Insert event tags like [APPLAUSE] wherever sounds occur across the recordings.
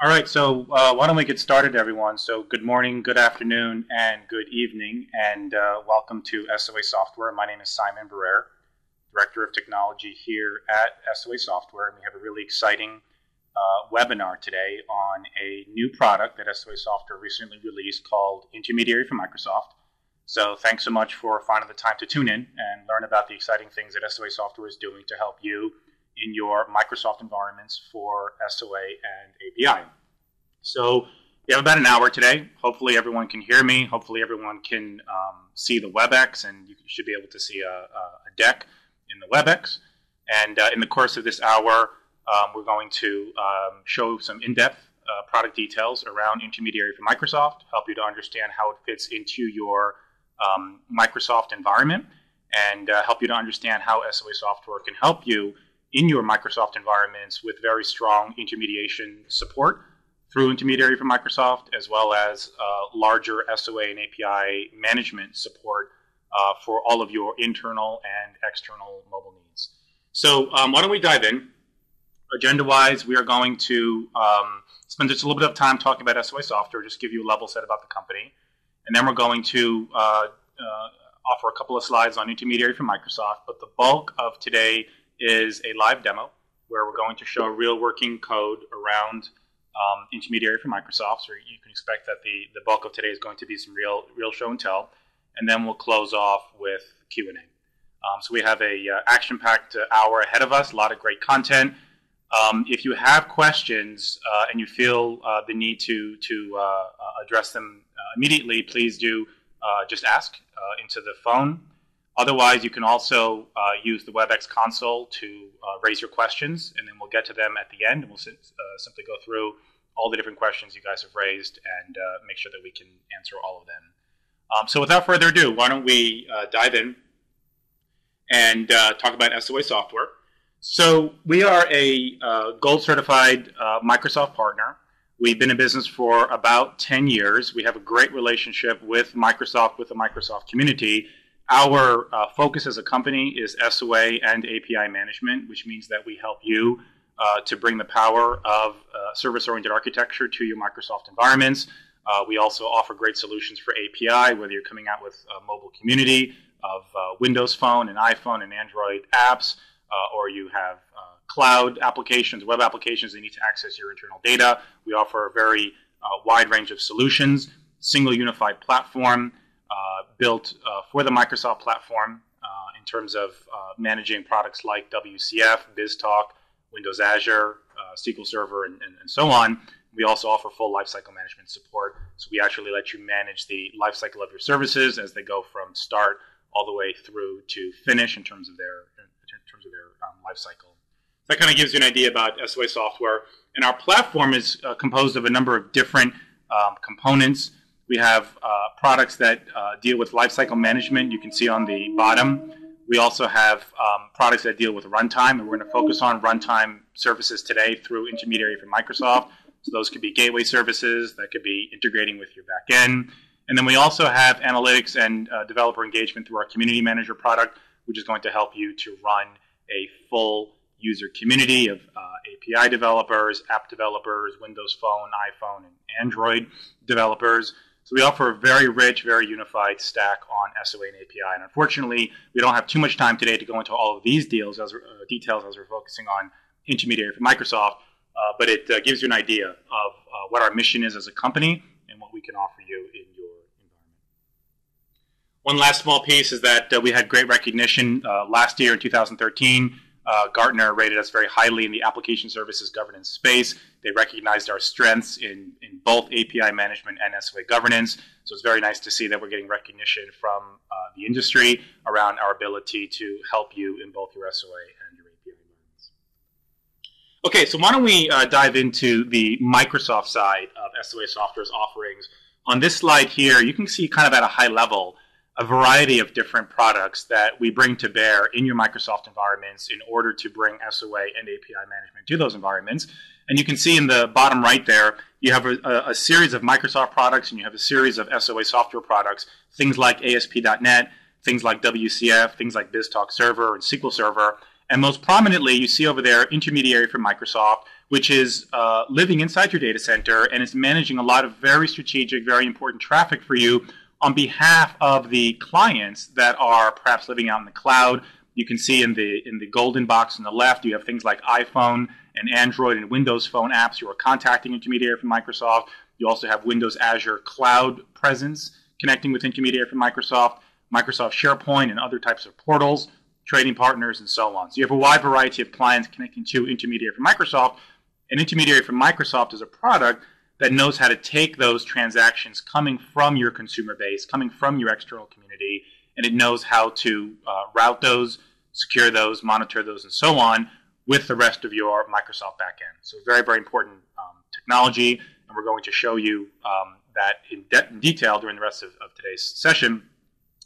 All right, so uh, why don't we get started, everyone? So, good morning, good afternoon, and good evening, and uh, welcome to SOA Software. My name is Simon Barrere, Director of Technology here at SOA Software, and we have a really exciting uh, webinar today on a new product that SOA Software recently released called Intermediary for Microsoft. So, thanks so much for finding the time to tune in and learn about the exciting things that SOA Software is doing to help you in your Microsoft environments for SOA and API. So we have about an hour today. Hopefully everyone can hear me. Hopefully everyone can um, see the WebEx, and you should be able to see a, a deck in the WebEx. And uh, in the course of this hour, um, we're going to um, show some in-depth uh, product details around Intermediary for Microsoft, help you to understand how it fits into your um, Microsoft environment, and uh, help you to understand how SOA software can help you in your Microsoft environments with very strong intermediation support through intermediary from Microsoft, as well as uh, larger SOA and API management support uh, for all of your internal and external mobile needs. So um, why don't we dive in? Agenda-wise, we are going to um, spend just a little bit of time talking about SOA software, just give you a level set about the company, and then we're going to uh, uh offer a couple of slides on intermediary from Microsoft. But the bulk of today is a live demo where we're going to show real working code around um, intermediary for Microsoft. So you can expect that the, the bulk of today is going to be some real real show and tell, and then we'll close off with Q and A. Um, so we have a uh, action-packed uh, hour ahead of us. A lot of great content. Um, if you have questions uh, and you feel uh, the need to to uh, uh, address them immediately, please do just ask into the phone. Otherwise, you can also uh, use the WebEx console to uh, raise your questions, and then we'll get to them at the end, and we'll uh, simply go through all the different questions you guys have raised and uh, make sure that we can answer all of them. Um, so without further ado, why don't we uh, dive in and uh, talk about SOA software. So we are a gold certified Microsoft partner. We've been in business for about 10 years. We have a great relationship with Microsoft, with the Microsoft community, our uh, focus as a company is SOA and API management, which means that we help you uh, to bring the power of uh, service-oriented architecture to your Microsoft environments. Uh, we also offer great solutions for API, whether you're coming out with a mobile community of uh, Windows Phone and iPhone and Android apps, uh, or you have cloud applications, web applications that need to access your internal data. We offer a very wide range of solutions, single unified platform, built uh, for the Microsoft platform uh, in terms of managing products like WCF, BizTalk, Windows Azure, SQL Server, and, and, and so on. We also offer full lifecycle management support. So we actually let you manage the lifecycle of your services as they go from start all the way through to finish in terms of their in terms of their um, lifecycle. That kind of gives you an idea about SOA software. And our platform is uh, composed of a number of different um, components. We have uh, products that uh, deal with lifecycle management. You can see on the bottom. We also have um, products that deal with runtime, and we're going to focus on runtime services today through intermediary from Microsoft. So those could be gateway services, that could be integrating with your backend. And then we also have analytics and uh, developer engagement through our Community Manager product, which is going to help you to run a full user community of uh, API developers, app developers, Windows Phone, iPhone, and Android developers. So we offer a very rich, very unified stack on SOA and API. And unfortunately, we don't have too much time today to go into all of these deals as uh, details as we're focusing on intermediary for Microsoft. Uh, but it uh, gives you an idea of uh, what our mission is as a company and what we can offer you in your environment. One last small piece is that uh, we had great recognition uh, last year in 2013 uh, Gartner rated us very highly in the application services governance space. They recognized our strengths in, in both API management and SOA governance. So it's very nice to see that we're getting recognition from uh, the industry around our ability to help you in both your SOA and your API environments. Okay, so why don't we uh, dive into the Microsoft side of SOA Software's offerings. On this slide here, you can see kind of at a high level a variety of different products that we bring to bear in your Microsoft environments in order to bring SOA and API management to those environments. And you can see in the bottom right there, you have a, a series of Microsoft products and you have a series of SOA software products, things like ASP.NET, things like WCF, things like BizTalk Server and SQL Server. And most prominently, you see over there intermediary from Microsoft, which is uh, living inside your data center and is managing a lot of very strategic, very important traffic for you on behalf of the clients that are perhaps living out in the cloud. You can see in the in the golden box on the left, you have things like iPhone and Android and Windows Phone apps. You are contacting intermediary from Microsoft. You also have Windows Azure Cloud presence connecting with intermediary from Microsoft, Microsoft SharePoint, and other types of portals, trading partners, and so on. So you have a wide variety of clients connecting to intermediary from Microsoft. An intermediary from Microsoft is a product that knows how to take those transactions coming from your consumer base, coming from your external community, and it knows how to uh, route those, secure those, monitor those, and so on with the rest of your Microsoft backend. So very, very important um, technology, and we're going to show you um, that in, de in, detail during the rest of, of, today's session.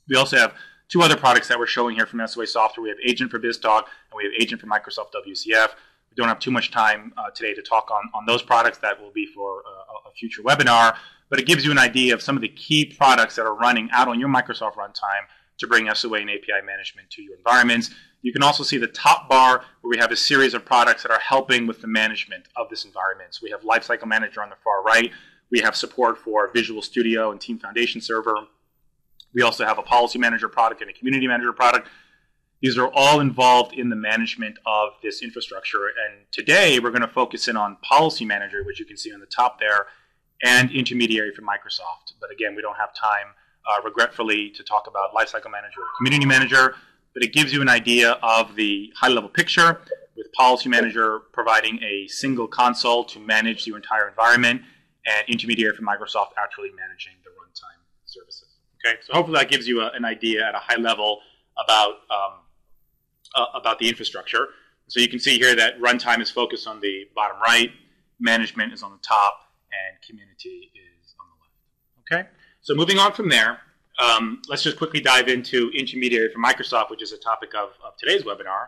We also have two other products that we're showing here from SOA Software. We have Agent for BizTalk, and we have Agent for Microsoft WCF. We don't have too much time uh, today to talk on, on those products. That will be for uh, a future webinar, but it gives you an idea of some of the key products that are running out on your Microsoft runtime to bring SOA and API management to your environments. You can also see the top bar where we have a series of products that are helping with the management of this environment. So we have Lifecycle Manager on the far right. We have support for Visual Studio and Team Foundation Server. We also have a Policy Manager product and a Community Manager product. These are all involved in the management of this infrastructure. And today we're going to focus in on Policy Manager, which you can see on the top there, and Intermediary from Microsoft. But again, we don't have time, uh, regretfully, to talk about Lifecycle Manager or Community Manager but it gives you an idea of the high level picture with Policy Manager providing a single console to manage your entire environment and intermediary from Microsoft actually managing the runtime services. Okay, so hopefully that gives you a, an idea at a high level about um, uh, about the infrastructure. So you can see here that runtime is focused on the bottom right, management is on the top, and community is on the left. Okay, so moving on from there, um, let's just quickly dive into intermediary for Microsoft, which is a topic of, of today's webinar.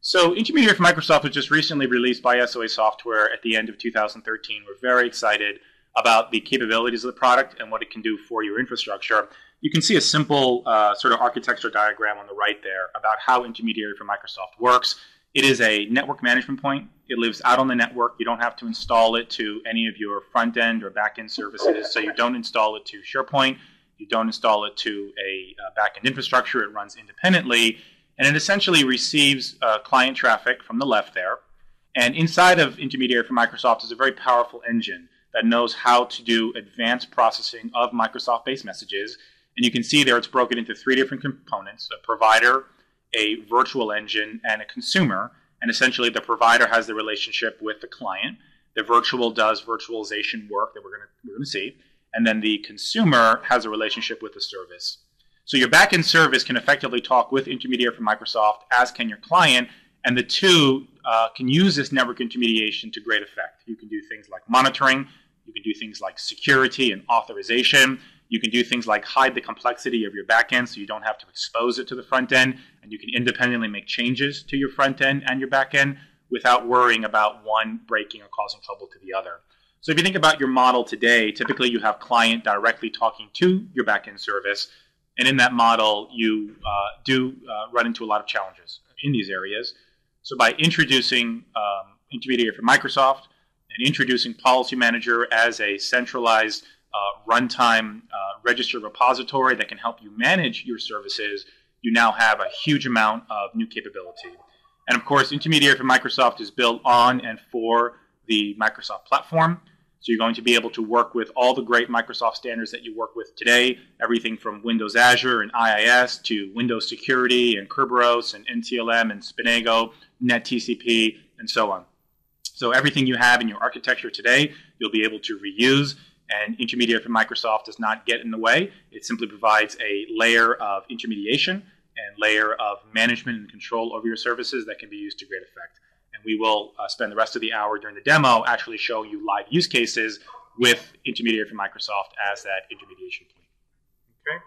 So intermediary for Microsoft was just recently released by SOA Software at the end of 2013. We're very excited about the capabilities of the product and what it can do for your infrastructure. You can see a simple uh, sort of architecture diagram on the right there about how intermediary for Microsoft works. It is a network management point. It lives out on the network. You don't have to install it to any of your front end or back end services. So you don't install it to SharePoint. You don't install it to a uh, backend infrastructure. It runs independently, and it essentially receives uh, client traffic from the left there. And inside of Intermediary for Microsoft is a very powerful engine that knows how to do advanced processing of Microsoft-based messages. And you can see there it's broken into three different components, a provider, a virtual engine, and a consumer. And essentially the provider has the relationship with the client. The virtual does virtualization work that we're going we're going to see and then the consumer has a relationship with the service. So your backend service can effectively talk with intermediary from Microsoft, as can your client, and the two uh, can use this network intermediation to great effect. You can do things like monitoring, you can do things like security and authorization, you can do things like hide the complexity of your backend so you don't have to expose it to the front end, and you can independently make changes to your front end and your backend without worrying about one breaking or causing trouble to the other. So if you think about your model today, typically you have client directly talking to your backend service, and in that model, you uh, do uh, run into a lot of challenges in these areas. So by introducing um, intermediary from Microsoft and introducing Policy Manager as a centralized uh, runtime uh, register repository that can help you manage your services, you now have a huge amount of new capability. And of course, intermediary from Microsoft is built on and for the Microsoft platform. So you're going to be able to work with all the great Microsoft standards that you work with today, everything from Windows Azure and IIS to Windows Security and Kerberos and NTLM and SPNEGO, NetTCP, and so on. So everything you have in your architecture today, you'll be able to reuse, and intermediate from Microsoft does not get in the way. It simply provides a layer of intermediation and layer of management and control over your services that can be used to great effect and we will uh, spend the rest of the hour during the demo actually showing you live use cases with intermediary from Microsoft as that intermediation point. Okay.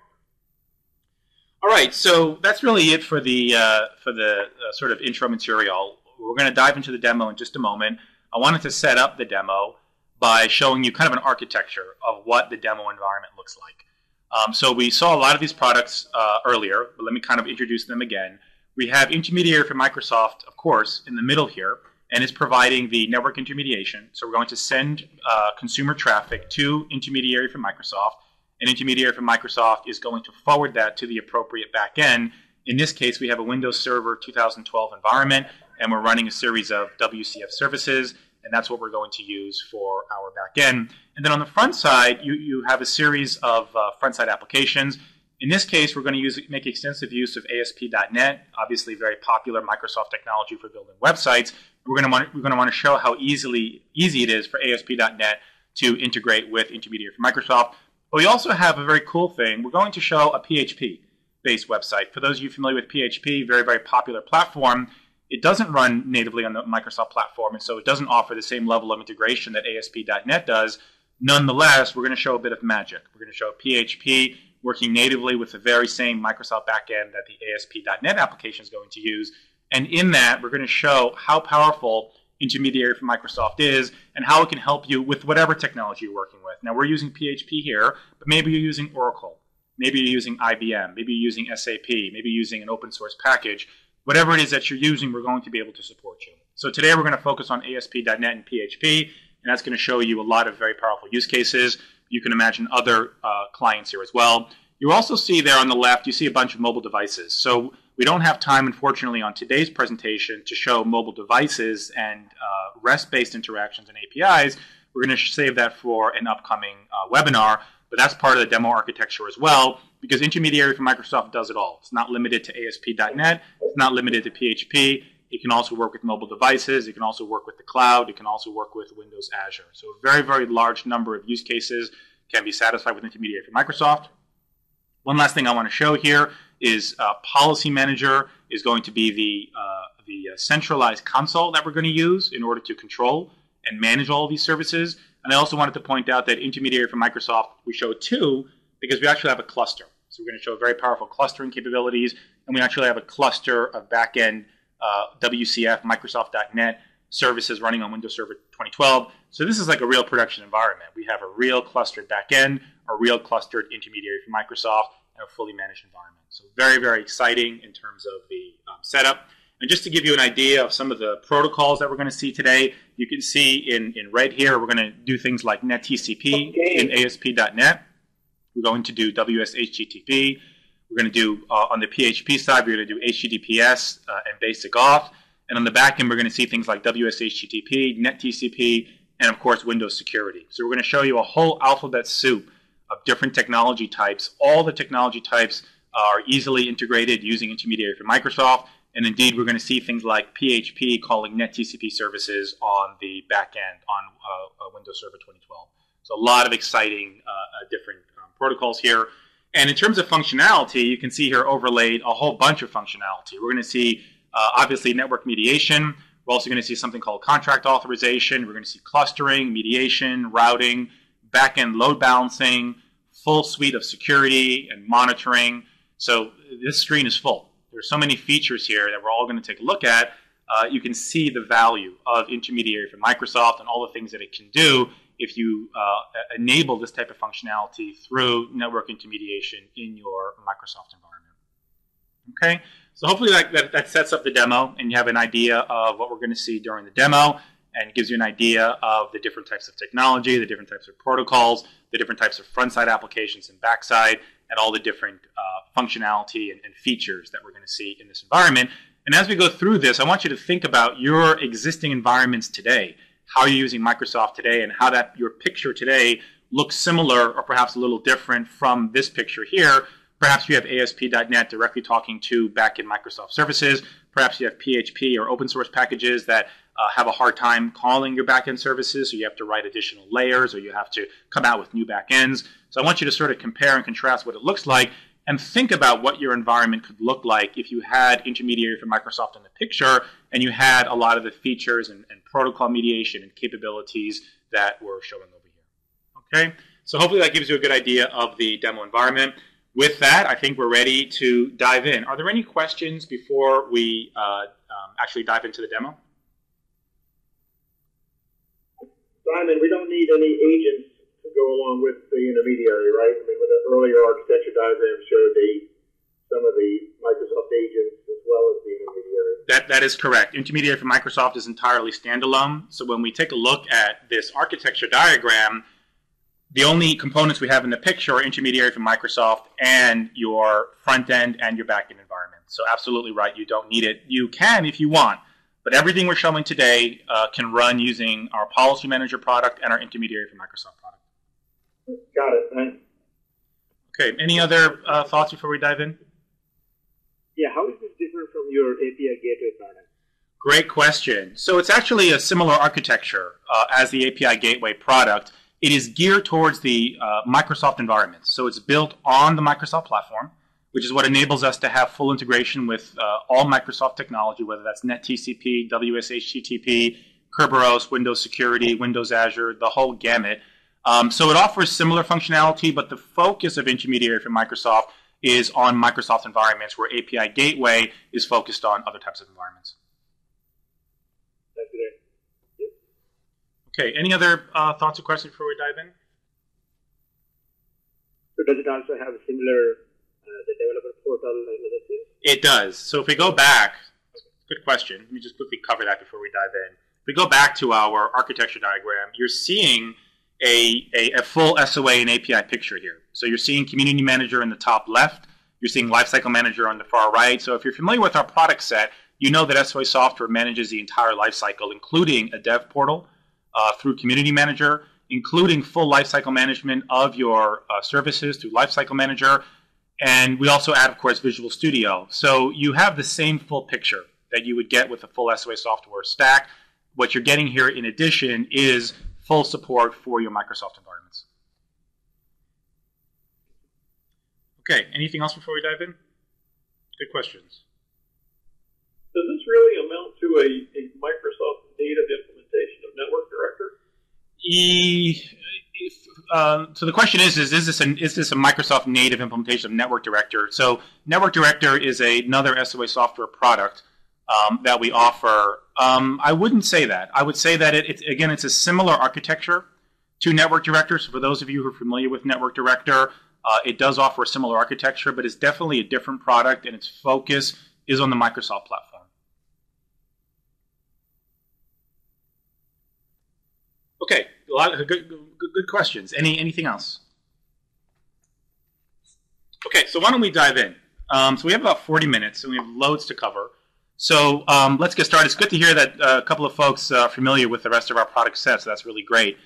All right, so that's really it for the uh, for the uh, sort of intro material. We're going to dive into the demo in just a moment. I wanted to set up the demo by showing you kind of an architecture of what the demo environment looks like. Um, so we saw a lot of these products uh, earlier, but let me kind of introduce them again. We have intermediary from Microsoft, of course, in the middle here, and it's providing the network intermediation. So we're going to send uh, consumer traffic to intermediary from Microsoft. and intermediary from Microsoft is going to forward that to the appropriate backend. In this case, we have a Windows Server 2012 environment, and we're running a series of WCF services, and that's what we're going to use for our backend. And then on the front side, you, you have a series of uh, front-side applications. In this case, we're going to use, make extensive use of ASP.NET, obviously very popular Microsoft technology for building websites. We're going to want, we're going to, want to show how easily easy it is for ASP.NET to integrate with Intermediary from Microsoft. But we also have a very cool thing. We're going to show a PHP-based website. For those of you familiar with PHP, very, very popular platform, it doesn't run natively on the Microsoft platform, and so it doesn't offer the same level of integration that ASP.NET does. Nonetheless, we're going to show a bit of magic. We're going to show PHP working natively with the very same Microsoft backend that the ASP.NET application is going to use. And in that, we're going to show how powerful intermediary from Microsoft is and how it can help you with whatever technology you're working with. Now, we're using PHP here, but maybe you're using Oracle. Maybe you're using IBM. Maybe you're using SAP. Maybe you're using an open source package. Whatever it is that you're using, we're going to be able to support you. So today we're going to focus on ASP.NET and PHP, and that's going to show you a lot of very powerful use cases. You can imagine other uh, clients here as well. You also see there on the left, you see a bunch of mobile devices. So we don't have time, unfortunately, on today's presentation to show mobile devices and uh, REST-based interactions and APIs. We're going to save that for an upcoming uh, webinar, but that's part of the demo architecture as well, because intermediary from Microsoft does it all. It's not limited to ASP.NET. It's not limited to PHP. It can also work with mobile devices. It can also work with the cloud. It can also work with Windows Azure. So a very, very large number of use cases can be satisfied with Intermediary from Microsoft. One last thing I want to show here is uh, Policy Manager is going to be the, uh, the uh, centralized console that we're going to use in order to control and manage all of these services. And I also wanted to point out that Intermediary from Microsoft, we show two because we actually have a cluster. So we're going to show very powerful clustering capabilities, and we actually have a cluster of backend uh, WCF, Microsoft.NET services running on Windows Server 2012. So this is like a real production environment. We have a real clustered backend, a real clustered intermediary from Microsoft, and a fully managed environment. So very, very exciting in terms of the um, setup. And just to give you an idea of some of the protocols that we're going to see today, you can see in, in red here, we're going to do things like NetTCP okay. in ASP.NET. We're going to do WS HTTP. We're going to do, uh, on the PHP side, we're going to do HTTPS uh, and basic auth. And on the back end, we're going to see things like WSHTTP, NetTCP, and of course, Windows security. So we're going to show you a whole alphabet soup of different technology types. All the technology types are easily integrated using intermediary from Microsoft. And indeed, we're going to see things like PHP calling NetTCP services on the back end on uh, uh Windows Server 2012. So a lot of exciting uh, uh, different protocols here. And in terms of functionality, you can see here overlaid a whole bunch of functionality. We're going to see, uh, obviously, network mediation. We're also going to see something called contract authorization. We're going to see clustering, mediation, routing, backend load balancing, full suite of security and monitoring. So this screen is full. There's so many features here that we're all going to take a look at. Uh, you can see the value of intermediary from Microsoft and all the things that it can do if you uh, enable this type of functionality through network intermediation in your Microsoft environment. Okay, so hopefully that, that, that, sets up the demo and you have an idea of what we're going to see during the demo and gives you an idea of the different types of technology, the different types of protocols, the different types of front-side applications and backside, and all the different uh, functionality and, and features that we're going to see in this environment. And as we go through this, I want you to think about your existing environments today how you're using Microsoft today and how that your picture today looks similar or perhaps a little different from this picture here. Perhaps you have ASP.NET directly talking to backend Microsoft services. Perhaps you have PHP or open source packages that uh, have a hard time calling your backend services, so you have to write additional layers or you have to come out with new backends. So I want you to sort of compare and contrast what it looks like and think about what your environment could look like if you had intermediary from Microsoft in the picture and you had a lot of the features and, and protocol mediation and capabilities that we're showing over here. Okay, so hopefully that gives you a good idea of the demo environment. With that, I think we're ready to dive in. Are there any questions before we uh, um, actually dive into the demo? Simon, we don't need any agents go along with the intermediary, right? I mean, with the earlier architecture diagram showed the some of the Microsoft agents as well as the intermediary. That, that is correct. Intermediary for Microsoft is entirely standalone. So when we take a look at this architecture diagram, the only components we have in the picture are intermediary for Microsoft and your front end and your back end environment. So absolutely right, you don't need it. You can if you want, but everything we're showing today uh, can run using our Policy Manager product and our intermediary for Microsoft product. Got it. Thanks. Okay, any other uh, thoughts before we dive in? Yeah, how is this different from your API gateway product? Great question. So it's actually a similar architecture uh, as the API Gateway product. It is geared towards the uh, Microsoft environment. So it's built on the Microsoft platform, which is what enables us to have full integration with uh, all Microsoft technology, whether that's NetTCP, WSHTTP, Kerberos, Windows Security, Windows Azure, the whole gamut. Um, so it offers similar functionality, but the focus of Intermediary for Microsoft is on Microsoft environments, where API Gateway is focused on other types of environments. That's great. Yep. Okay, any other uh, thoughts or questions before we dive in? So does it also have a similar uh, the developer portal and other things? It does. So if we go back, good question. Let me just quickly cover that before we dive in. If we go back to our architecture diagram, you're seeing a, a, a, full SOA and API picture here. So you're seeing Community Manager in the top left. You're seeing Lifecycle Manager on the far right. So if you're familiar with our product set, you know that SOA software manages the entire lifecycle, including a dev portal uh, through Community Manager, including full lifecycle management of your uh, services through Lifecycle Manager. And we also add, of course, Visual Studio. So you have the same full picture that you would get with a full SOA software stack. What you're getting here in addition is full support for your Microsoft environments. Okay, anything else before we dive in? Good questions. Does this really amount to a, a Microsoft native implementation of Network Director? E, if, uh, so the question is, is, is this a, is this a Microsoft native implementation of Network Director? So Network Director is a, another SOA software product um, that we offer. Um, I wouldn't say that. I would say that it, it, again, it's a similar architecture to Network Director. So for those of you who are familiar with Network Director, uh, it does offer a similar architecture, but it's definitely a different product, and its focus is on the Microsoft platform. Okay, a lot of good, good, good questions. Any anything else? Okay, so why don't we dive in? Um, so we have about 40 minutes, and we have loads to cover. So um, let's get started. It's good to hear that uh, a couple of folks are familiar with the rest of our product set, so that's really great.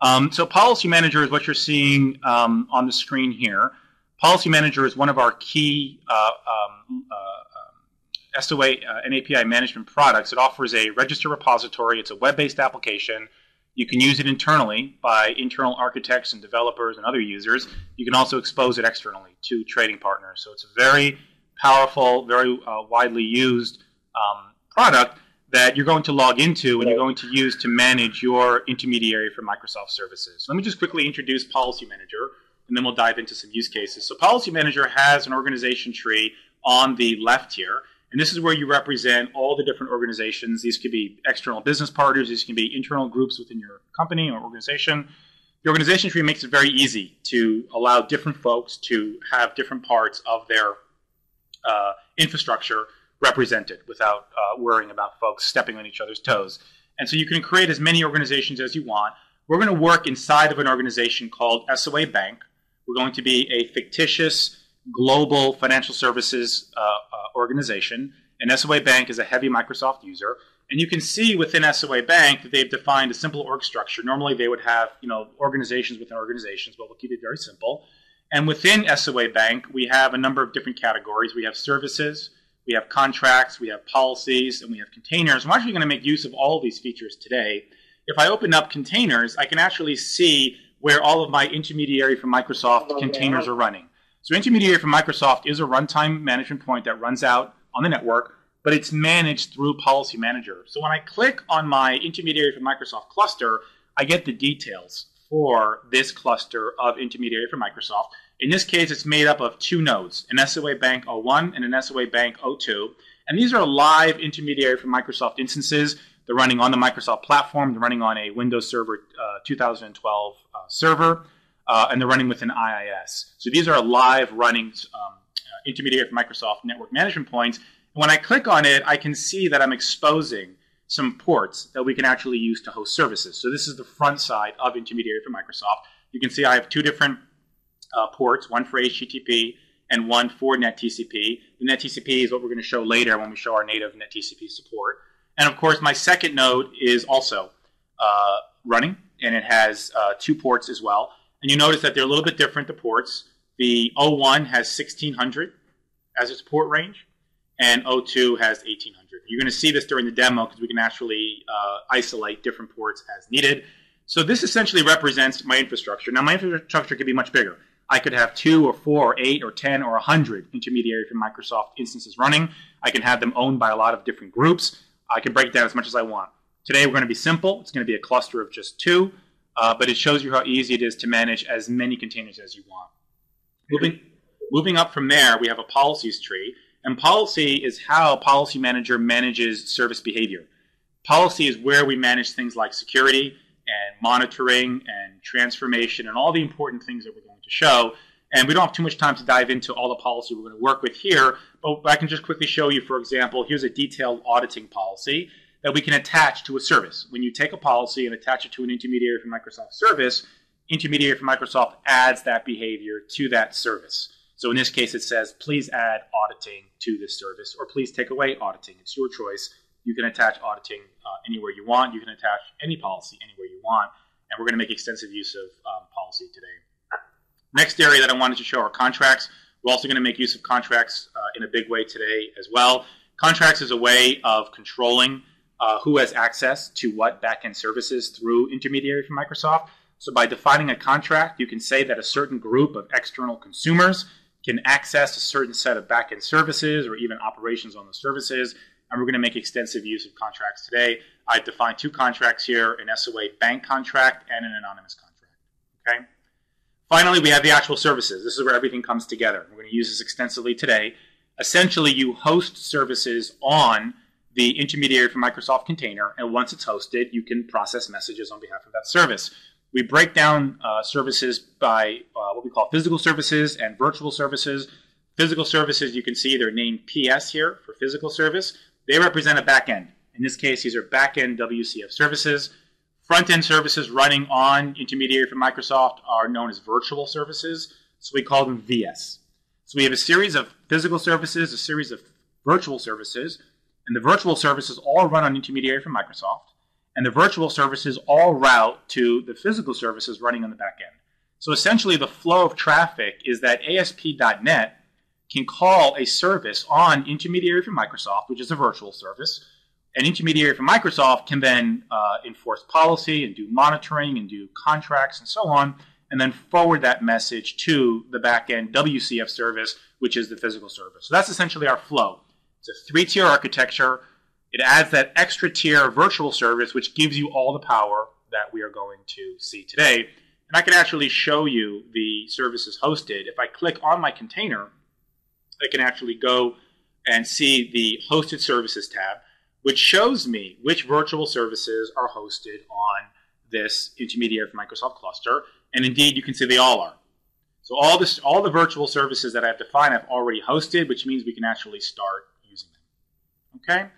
Um, so Policy Manager is what you're seeing um, on the screen here. Policy Manager is one of our key uh, um, uh, SOA uh, and API management products. It offers a register repository. It's a web-based application. You can use it internally by internal architects and developers and other users. You can also expose it externally to trading partners. So it's a very powerful, very uh, widely used um, product that you're going to log into and you're going to use to manage your intermediary for Microsoft services. Let me just quickly introduce Policy Manager, and then we'll dive into some use cases. So Policy Manager has an organization tree on the left here, and this is where you represent all the different organizations. These could be external business partners, these can be internal groups within your company or organization. The organization tree makes it very easy to allow different folks to have different parts of their uh, infrastructure represented without uh, worrying about folks stepping on each other's toes. And so you can create as many organizations as you want. We're going to work inside of an organization called SOA Bank. We're going to be a fictitious global financial services uh, uh, organization. And SOA Bank is a heavy Microsoft user. And you can see within SOA Bank that they've defined a simple org structure. Normally they would have you know organizations within organizations, but we'll keep it very simple. And within SOA Bank, we have a number of different categories. We have services, we have contracts, we have policies, and we have containers. I'm actually going to make use of all of these features today. If I open up containers, I can actually see where all of my intermediary from Microsoft containers are running. So intermediary from Microsoft is a runtime management point that runs out on the network, but it's managed through Policy Manager. So when I click on my intermediary from Microsoft cluster, I get the details for this cluster of intermediary from Microsoft. In this case, it's made up of two nodes, an SOA Bank 01 and an SOA Bank 02. And these are live intermediary for Microsoft instances. They're running on the Microsoft platform. They're running on a Windows Server uh, 2012 uh, server, uh, and they're running with an IIS. So these are live running um, intermediary for Microsoft network management points. And when I click on it, I can see that I'm exposing some ports that we can actually use to host services. So this is the front side of intermediary for Microsoft. You can see I have two different uh, ports, one for HTTP and one for NetTCP. The NetTCP is what we're going to show later when we show our native NetTCP support. And of course, my second node is also uh, running, and it has uh, two ports as well. And you notice that they're a little bit different, the ports. The O1 has 1600 as its port range, and O2 has 1800. You're going to see this during the demo because we can actually uh, isolate different ports as needed. So this essentially represents my infrastructure. Now, my infrastructure could be much bigger. I could have two or four or eight or 10 or 100 intermediary from Microsoft instances running. I can have them owned by a lot of different groups. I can break down as much as I want. Today we're going to be simple. It's going to be a cluster of just two, uh, but it shows you how easy it is to manage as many containers as you want. Moving, moving up from there, we have a policies tree. And policy is how Policy Manager manages service behavior. Policy is where we manage things like security and monitoring and transformation and all the important things that we're going show. And we don't have too much time to dive into all the policy we're going to work with here, but I can just quickly show you, for example, here's a detailed auditing policy that we can attach to a service. When you take a policy and attach it to an intermediary from Microsoft service, intermediary from Microsoft adds that behavior to that service. So in this case, it says, please add auditing to this service, or please take away auditing. It's your choice. You can attach auditing uh, anywhere you want. You can attach any policy anywhere you want. And we're going to make extensive use of um, policy today. Next area that I wanted to show are contracts. We're also going to make use of contracts uh, in a big way today as well. Contracts is a way of controlling uh, who has access to what backend services through intermediary from Microsoft. So by defining a contract, you can say that a certain group of external consumers can access a certain set of backend services or even operations on the services. And we're going to make extensive use of contracts today. I've defined two contracts here, an SOA bank contract and an anonymous contract. Okay. Finally, we have the actual services. This is where everything comes together. We're going to use this extensively today. Essentially, you host services on the intermediary from Microsoft container, and once it's hosted, you can process messages on behalf of that service. We break down uh, services by uh, what we call physical services and virtual services. Physical services, you can see they're named PS here for physical service. They represent a backend. In this case, these are backend WCF services. Front-end services running on intermediary from Microsoft are known as virtual services, so we call them VS. So we have a series of physical services, a series of virtual services, and the virtual services all run on intermediary from Microsoft and the virtual services all route to the physical services running on the back end. So essentially, the flow of traffic is that ASP.NET can call a service on intermediary from Microsoft, which is a virtual service. An intermediary from Microsoft can then uh, enforce policy and do monitoring and do contracts and so on, and then forward that message to the backend WCF service, which is the physical service. So that's essentially our flow. It's a three-tier architecture it adds that extra tier virtual service, which gives you all the power that we are going to see today. And I can actually show you the services hosted. If I click on my container, I can actually go and see the hosted services tab, which shows me which virtual services are hosted on this intermediary for Microsoft cluster. And indeed, you can see they all are. So all this, all the virtual services that I've defined, I've already hosted, which means we can actually start using them. Okay?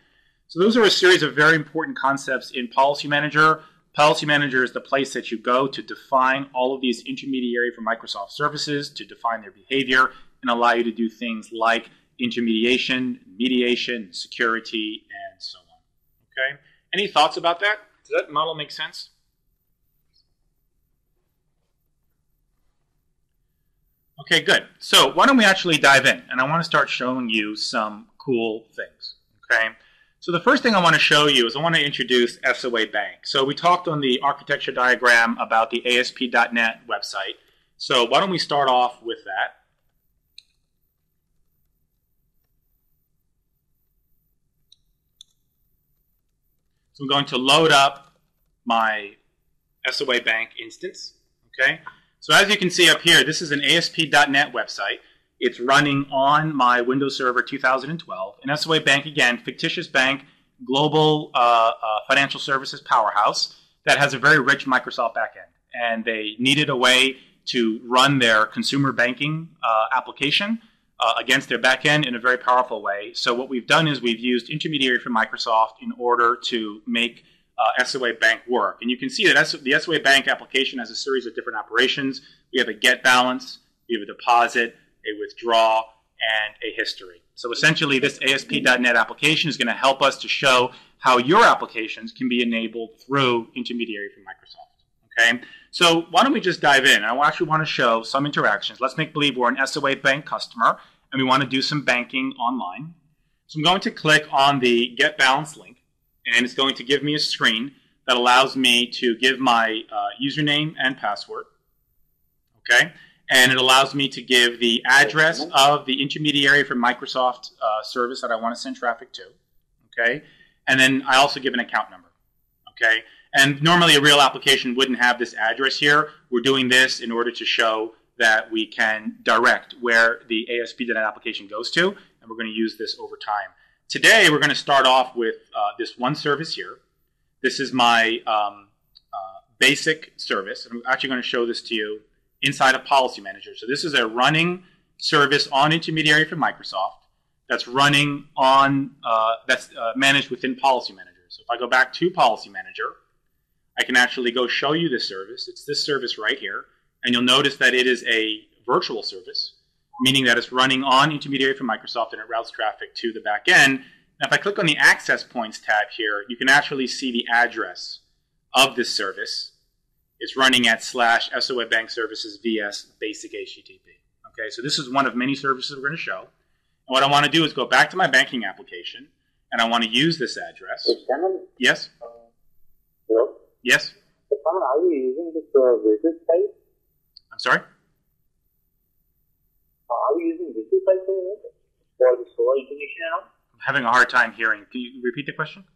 So those are a series of very important concepts in Policy Manager. Policy Manager is the place that you go to define all of these intermediary from Microsoft services, to define their behavior, and allow you to do things like intermediation, mediation, security, and. Okay? Any thoughts about that? Does that model make sense? Okay, good. So why don't we actually dive in? And I want to start showing you some cool things. Okay? So the first thing I want to show you is I want to introduce SOA Bank. So we talked on the architecture diagram about the ASP.NET website. So why don't we start off with that. So I'm going to load up my SOA Bank instance. Okay. So as you can see up here, this is an ASP.NET website. It's running on my Windows Server 2012. And SOA Bank, again, fictitious bank, global uh, uh, financial services powerhouse that has a very rich Microsoft backend. And they needed a way to run their consumer banking uh, application uh, against their backend in a very powerful way. So what we've done is we've used intermediary from Microsoft in order to make uh, SOA Bank work. And you can see that the SOA Bank application has a series of different operations. We have a get balance, we have a deposit, a withdraw, and a history. So essentially, this ASP.NET application is going to help us to show how your applications can be enabled through intermediary from Microsoft. Okay, so why don't we just dive in? I actually want to show some interactions. Let's make believe we're an SOA Bank customer and we want to do some banking online. So I'm going to click on the Get Balance link, and it's going to give me a screen that allows me to give my uh, username and password. Okay, and it allows me to give the address of the intermediary for Microsoft uh, service that I want to send traffic to. Okay, and then I also give an account number. Okay, and normally a real application wouldn't have this address here. We're doing this in order to show that we can direct where the ASP.NET application goes to, and we're going to use this over time. Today, we're going to start off with uh, this one service here. This is my um, uh, basic service. I'm actually going to show this to you inside of Policy Manager. So this is a running service on intermediary from Microsoft that's running on, uh, that's uh, managed within Policy Manager. So if I go back to Policy Manager, I can actually go show you this service. It's this service right here. And you'll notice that it is a virtual service, meaning that it's running on intermediary from Microsoft and it routes traffic to the back end. Now, if I click on the Access Points tab here, you can actually see the address of this service. It's running at slash SOA Bank Services VS Basic HTTP. Okay, so this is one of many services we're going to show. And what I want to do is go back to my banking application, and I want to use this address. Yes? Hello? Yes? Are you using this uh, visit site? Sorry? Are we using site for the solar information now? I'm having a hard time hearing. Can you repeat the question?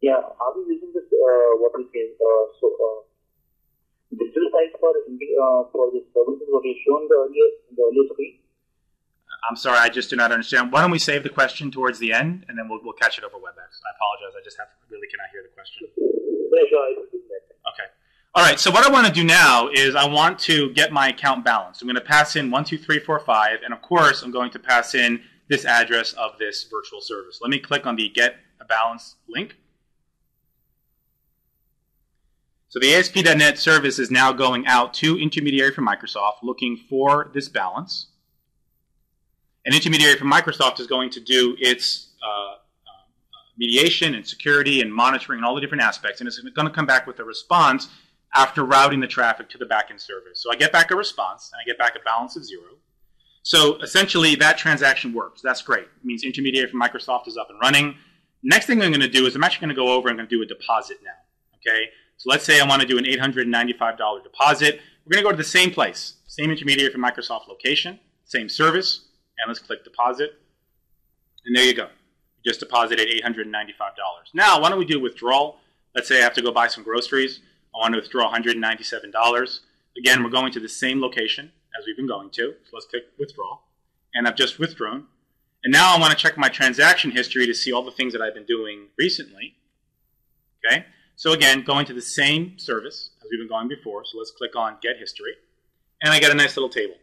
Yeah, are we using this, uh, what we say, uh, so, uh, digital site for, uh, for the services what you shown the earlier, the earlier screen? I'm sorry, I just do not understand. Why don't we save the question towards the end, and then we'll, we'll catch it over WebEx. I apologize. I just have really cannot hear the question. Yeah, sure, I will do that. Okay. All right, so what I want to do now is I want to get my account balance. I'm going to pass in 12345, and of course, I'm going to pass in this address of this virtual service. Let me click on the Get a Balance link. So the ASP.NET service is now going out to intermediary from Microsoft looking for this balance. An intermediary from Microsoft is going to do its uh, uh, mediation and security and monitoring and all the different aspects, and it's going to come back with a response after routing the traffic to the backend service. So I get back a response, and I get back a balance of zero. So essentially, that transaction works. That's great. It means intermediary from Microsoft is up and running. Next thing I'm going to do is I'm actually going to go over and I'm going to do a deposit now. Okay. So let's say I want to do an $895 deposit. We're going to go to the same place, same intermediary from Microsoft location, same service, and let's click deposit. And there you go. You just deposited $895. Now, why don't we do withdrawal? Let's say I have to go buy some groceries. I want to withdraw $197. Again, we're going to the same location as we've been going to. So let's click withdraw. And I've just withdrawn. And now I want to check my transaction history to see all the things that I've been doing recently. Okay. So again, going to the same service as we've been going before. So let's click on Get History. And I get a nice little table.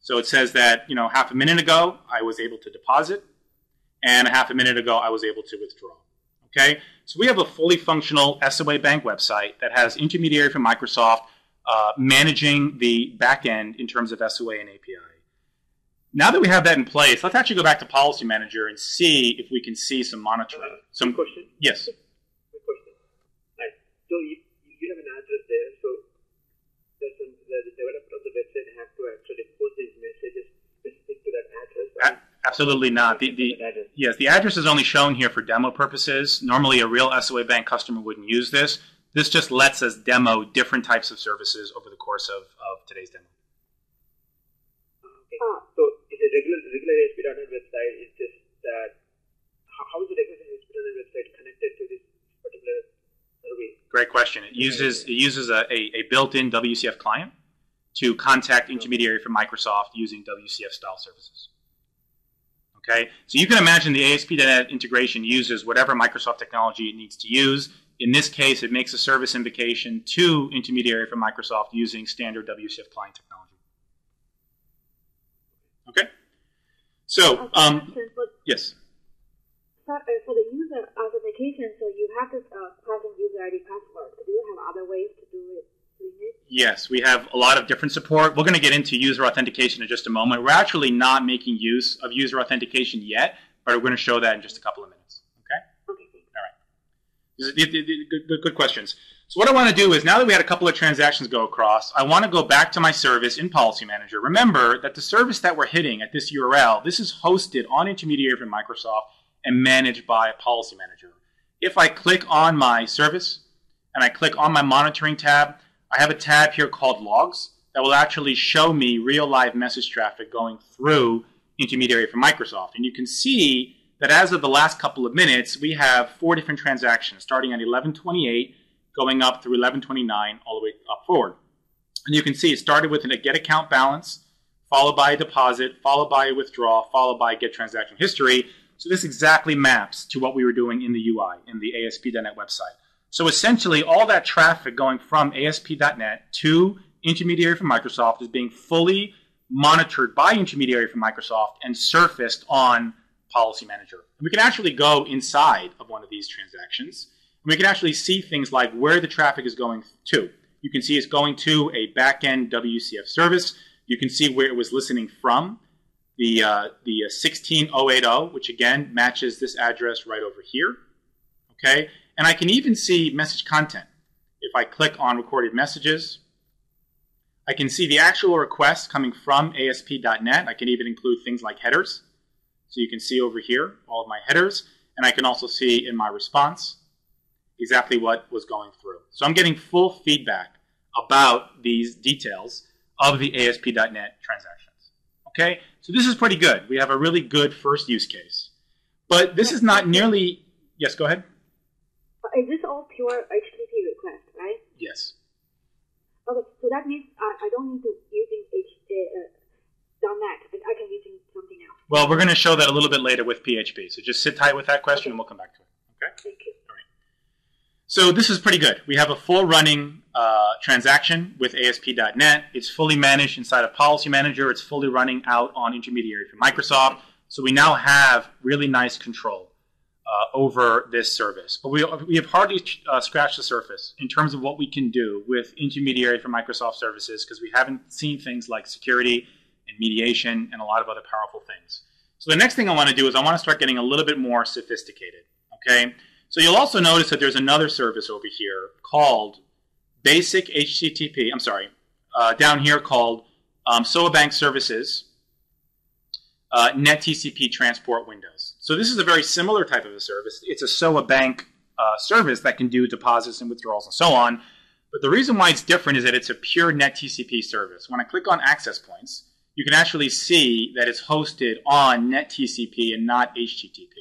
So it says that, you know, half a minute ago, I was able to deposit. And a half a minute ago, I was able to withdraw. Okay, so we have a fully functional SOA Bank website that has intermediary from Microsoft uh, managing the back end in terms of SOA and API. Now that we have that in place, let's actually go back to Policy Manager and see if we can see some monitoring. Uh, some question? Yes. Question. Right. So you, you have an address there. So does the, developer of the website have to actually post these messages specific to that address? A- absolutely not. The, the, yes, the address is only shown here for demo purposes. Normally, a real SOA Bank customer wouldn't use this. This just lets us demo different types of services over the course of, of today's demo. Okay. So it's a regular regular ASP.NET website. It's just that how, is the regular ASP.NET website connected to this particular survey? Great question. It uses it uses a, a, a built-in WCF client to contact intermediary from Microsoft using WCF style services. Okay, so you can imagine the ASP.NET integration uses whatever Microsoft technology it needs to use. In this case, it makes a service invocation to intermediary from Microsoft using standard WCF client technology. Okay. So, um, yes. for, uh, for the user authentication, so you have to uh, pass in user ID password. Do you have other ways to do it? Doing it? Yes, we have a lot of different support. We're going to get into user authentication in just a moment. We're actually not making use of user authentication yet, but we're going to show that in just a couple of minutes. Okay? These- these- Good, good, good questions. So what I want to do is now that we had a couple of transactions go across, I want to go back to my service in Policy Manager. Remember that the service that we're hitting at this URL, this is hosted on intermediary from Microsoft and managed by Policy Manager. If I click on my service and I click on my monitoring tab, I have a tab here called Logs that will actually show me real live message traffic going through intermediary from Microsoft. And you can see that as of the last couple of minutes, we have four different transactions starting at 1128, going up through 1129, all the way up forward. And you can see it started with a get account balance, followed by a deposit, followed by a withdrawal, followed by get transaction history. So this exactly maps to what we were doing in the UI, in the ASP.NET website. So essentially, all that traffic going from ASP.NET to intermediary from Microsoft is being fully monitored by intermediary from Microsoft and surfaced on Policy Manager. And we can actually go inside of one of these transactions. And we can actually see things like where the traffic is going to. You can see it's going to a backend WCF service. You can see where it was listening from, the, uh, the uh, 16080, which again matches this address right over here. Okay, and I can even see message content. If I click on recorded messages, I can see the actual request coming from ASP.NET. I can even include things like headers. So you can see over here all of my headers, and I can also see in my response exactly what was going through. So I'm getting full feedback about these details of the ASP.NET transactions. Okay, so this is pretty good. We have a really good first use case. But this is not nearly, yes, go ahead. Uh, Is this all pure HTTP request, right? Yes. Okay, so that means I, I don't need to using H, uh, .NET. I, I can using something else. Well, we're going to show that a little bit later with PHP. So just sit tight with that question and we'll come back to it. Okay? Thank you. So this is pretty good. We have a full running uh, transaction with ASP.NET. It's fully managed inside of Policy Manager. It's fully running out on intermediary from Microsoft. So we now have really nice control over this service. But we, we have hardly uh, scratched the surface in terms of what we can do with intermediary for Microsoft services because we haven't seen things like security and mediation and a lot of other powerful things. So the next thing I want to do is I want to start getting a little bit more sophisticated. Okay. So you'll also notice that there's another service over here called Basic HTTP. I'm sorry, uh, down here called um, SOA Bank Services uh, NetTCP Transport Windows. So this is a very similar type of a service. It's a SOA Bank uh, service that can do deposits and withdrawals and so on. But the reason why it's different is that it's a pure NetTCP service. When I click on access points, you can actually see that it's hosted on NetTCP and not HTTP.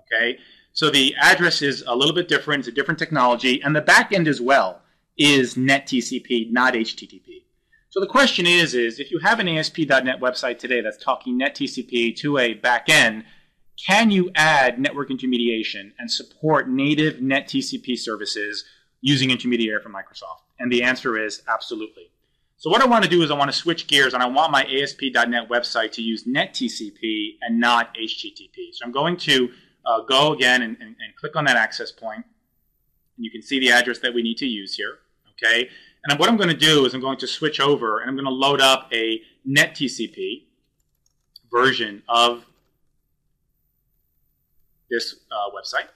Okay, so the address is a little bit different. It's a different technology, and the backend as well is NetTCP, not HTTP. So the question is, is if you have an ASP.NET website today that's talking NetTCP to a backend, can you add network intermediation and support native NetTCP services using intermediary from Microsoft? And the answer is absolutely. So what I want to do is I want to switch gears and I want my ASP.NET website to use NetTCP and not HTTP. So I'm going to uh, go again and, and, and click on that access point. And you can see the address that we need to use here. Okay. And what I'm going to do is I'm going to switch over and I'm going to load up a net TCP version of this uh, website.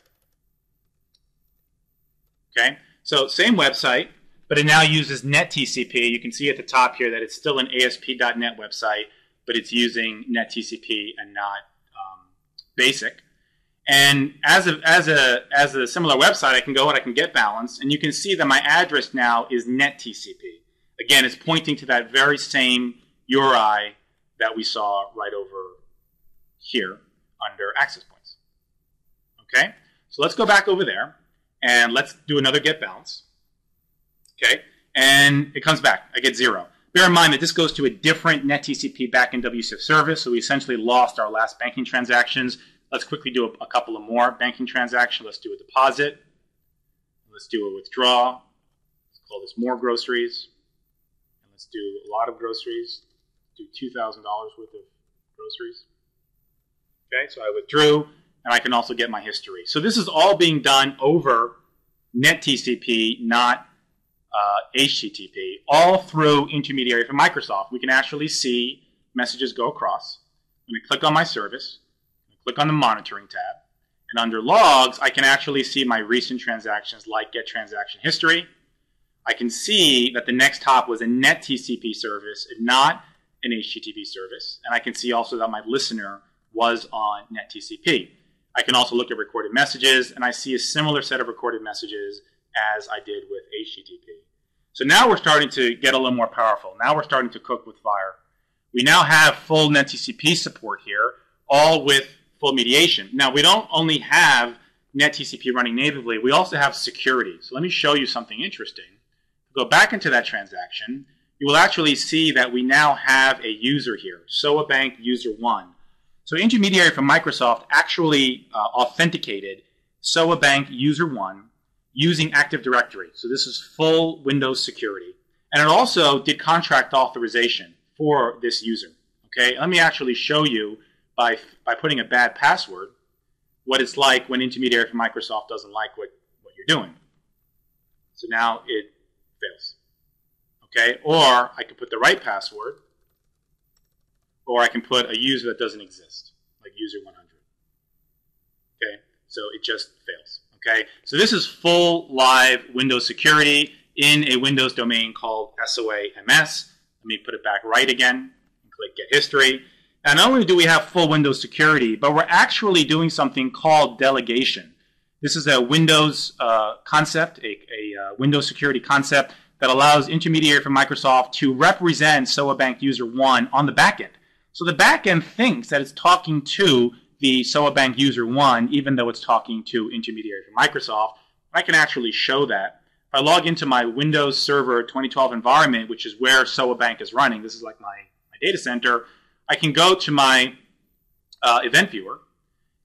Okay. So same website, but it now uses net TCP. You can see at the top here that it's still an ASP.NET website, but it's using net TCP and not um, BASIC. And as a, as, a, as a similar website, I can go and I can get balance, and you can see that my address now is NetTCP. Again, it's pointing to that very same URI that we saw right over here under access points. Okay, so let's go back over there, and let's do another get balance. Okay, and it comes back. I get zero. Bear in mind that this goes to a different net NetTCP backend WCF service, so we essentially lost our last banking transactions. Let's quickly do a, a couple of more banking transactions. Let's do a deposit. Let's do a withdrawal. Let's call this more groceries. And let's do a lot of groceries. Do $2,000 worth of groceries. Okay, so I withdrew, and I can also get my history. So this is all being done over NetTCP, not uh, HTTP, all through intermediary from Microsoft. We can actually see messages go across. When I click on my service, click on the monitoring tab, and under logs, I can actually see my recent transactions like get transaction history. I can see that the next hop was a net TCP service and not an HTTP service. And I can see also that my listener was on net TCP. I can also look at recorded messages, and I see a similar set of recorded messages as I did with HTTP. So now we're starting to get a little more powerful. Now we're starting to cook with fire. We now have full net TCP support here, all with full mediation. Now, we don't only have NetTCP running natively, we also have security. So let me show you something interesting. Go back into that transaction, you will actually see that we now have a user here, SOA Bank user 1. So intermediary from Microsoft actually uh, authenticated SOA Bank user 1 using Active Directory. So this is full Windows security. And it also did contract authorization for this user. Okay, let me actually show you by, by putting a bad password what it's like when intermediary from Microsoft doesn't like what, what you're doing. So now it fails. Okay, or I can put the right password, or I can put a user that doesn't exist, like user 100. Okay, so it just fails. Okay, so this is full live Windows security in a Windows domain called SOA MS. Let me put it back right again and click Get History. And not only do we have full Windows security, but we're actually doing something called delegation. This is a Windows uh, concept, a, a uh, Windows security concept that allows intermediary from Microsoft to represent SOA Bank user 1 on the backend. So the backend thinks that it's talking to the SOA Bank user 1, even though it's talking to intermediary from Microsoft. I can actually show that. If I log into my Windows Server 2012 environment, which is where SOA Bank is running, this is like my, my data center, I can go to my uh, event viewer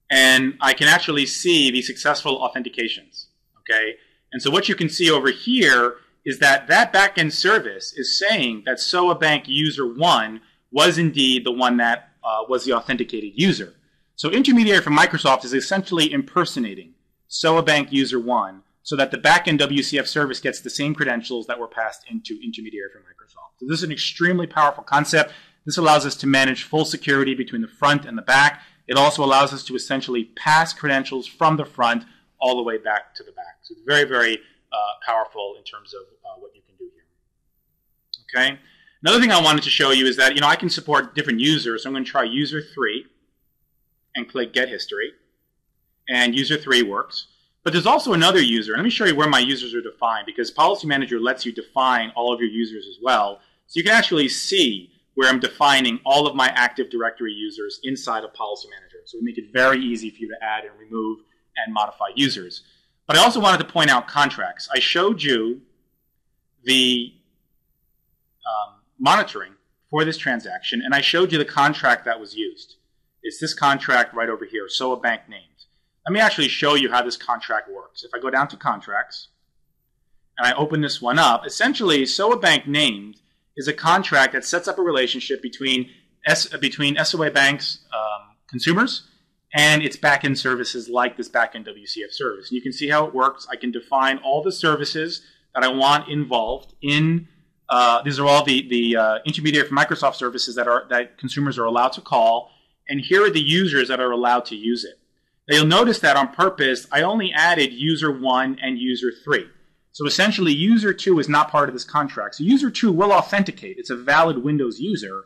and I can actually see the successful authentications. Okay, and so what you can see over here is that that backend service is saying that SOA Bank user one was indeed the one that uh, was the authenticated user. So intermediary from Microsoft is essentially impersonating SOA Bank user one so that the backend WCF service gets the same credentials that were passed into intermediary from Microsoft. So this is an extremely powerful concept. This allows us to manage full security between the front and the back. It also allows us to essentially pass credentials from the front all the way back to the back. So very, very uh, powerful in terms of uh, what you can do here. Okay. Another thing I wanted to show you is that you know I can support different users. So I'm going to try user three and click Get History, and user three works. But there's also another user. Let me show you where my users are defined because Policy Manager lets you define all of your users as well. So you can actually see where I'm defining all of my Active Directory users inside of Policy Manager. So we make it very easy for you to add and remove and modify users. But I also wanted to point out contracts. I showed you the um, monitoring for this transaction, and I showed you the contract that was used. It's this contract right over here, SOA Bank names. Let me actually show you how this contract works. If I go down to contracts, and I open this one up, essentially SOA Bank named is a contract that sets up a relationship between S, between SOA Bank's um, consumers and its backend services like this backend WCF service. And you can see how it works. I can define all the services that I want involved in. Uh, these are all the the uh, intermediary from Microsoft services that are that consumers are allowed to call, and here are the users that are allowed to use it. Now you'll notice that on purpose, I only added user one and user three. So essentially, user 2 is not part of this contract. So user 2 will authenticate. It's a valid Windows user,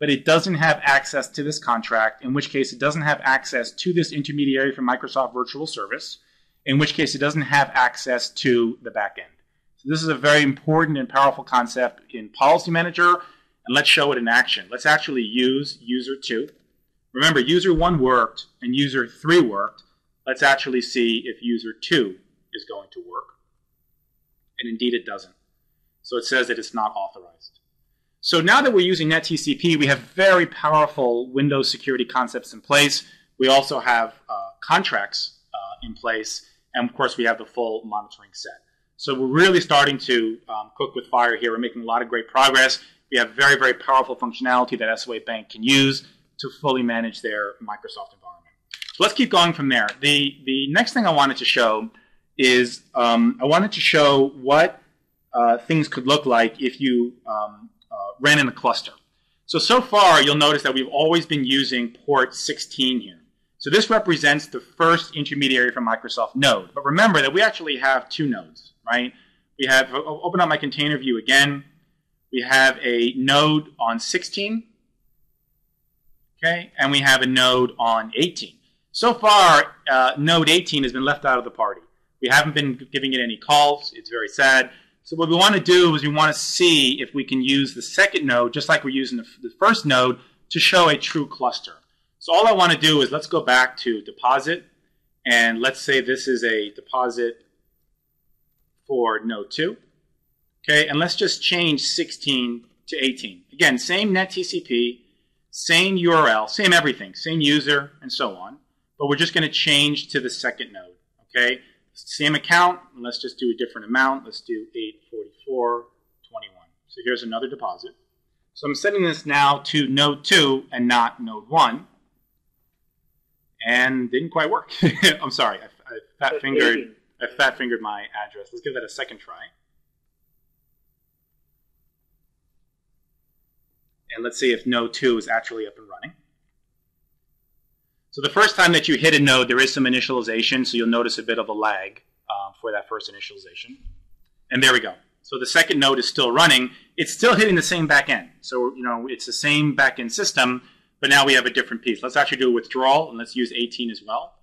but it doesn't have access to this contract, in which case it doesn't have access to this intermediary from Microsoft Virtual Service, in which case it doesn't have access to the backend. So this is a very important and powerful concept in Policy Manager, and let's show it in action. Let's actually use user 2. Remember, user 1 worked and user 3 worked. Let's actually see if user 2 is going to work and indeed it doesn't. So it says that it's not authorized. So now that we're using NetTCP, we have very powerful Windows security concepts in place. We also have uh, contracts uh, in place, and of course we have the full monitoring set. So we're really starting to um, cook with fire here. We're making a lot of great progress. We have very, very powerful functionality that SOA Bank can use. to fully manage their Microsoft environment. So let's keep going from there. The, the next thing I wanted to show is um, I wanted to show what uh, things could look like if you um, uh, ran in a cluster. So, so far, you'll notice that we've always been using port 16 here. So this represents the first intermediary from Microsoft node. But remember that we actually have two nodes, right? We have, open up my container view again. We have a node on 16, okay, and we have a node on 18. So far, uh, node 18 has been left out of the party. We haven't been giving it any calls. It's very sad. So what we want to do is we want to see if we can use the second node, just like we're using the, the first node, to show a true cluster. So all I want to do is let's go back to deposit, and let's say this is a deposit for node 2. Okay, and let's just change 16 to 18. Again, same net TCP, same URL, same everything, same user, and so on. But we're just going to change to the second node. Okay, same account, and let's just do a different amount. Let's do 844.21. So here's another deposit. So I'm setting this now to node 2 and not node 1. And didn't quite work. [LAUGHS] I'm sorry, I, I fat fingered I fat fingered my address. Let's give that a second try. And let's see if node 2 is actually up and running. So the first time that you hit a node, there is some initialization, so you'll notice a bit of a lag um, for that first initialization. And there we go. So the second node is still running. It's still hitting the same backend. So, you know, it's the same backend system, but now we have a different piece. Let's actually do a withdrawal, and let's use 18 as well.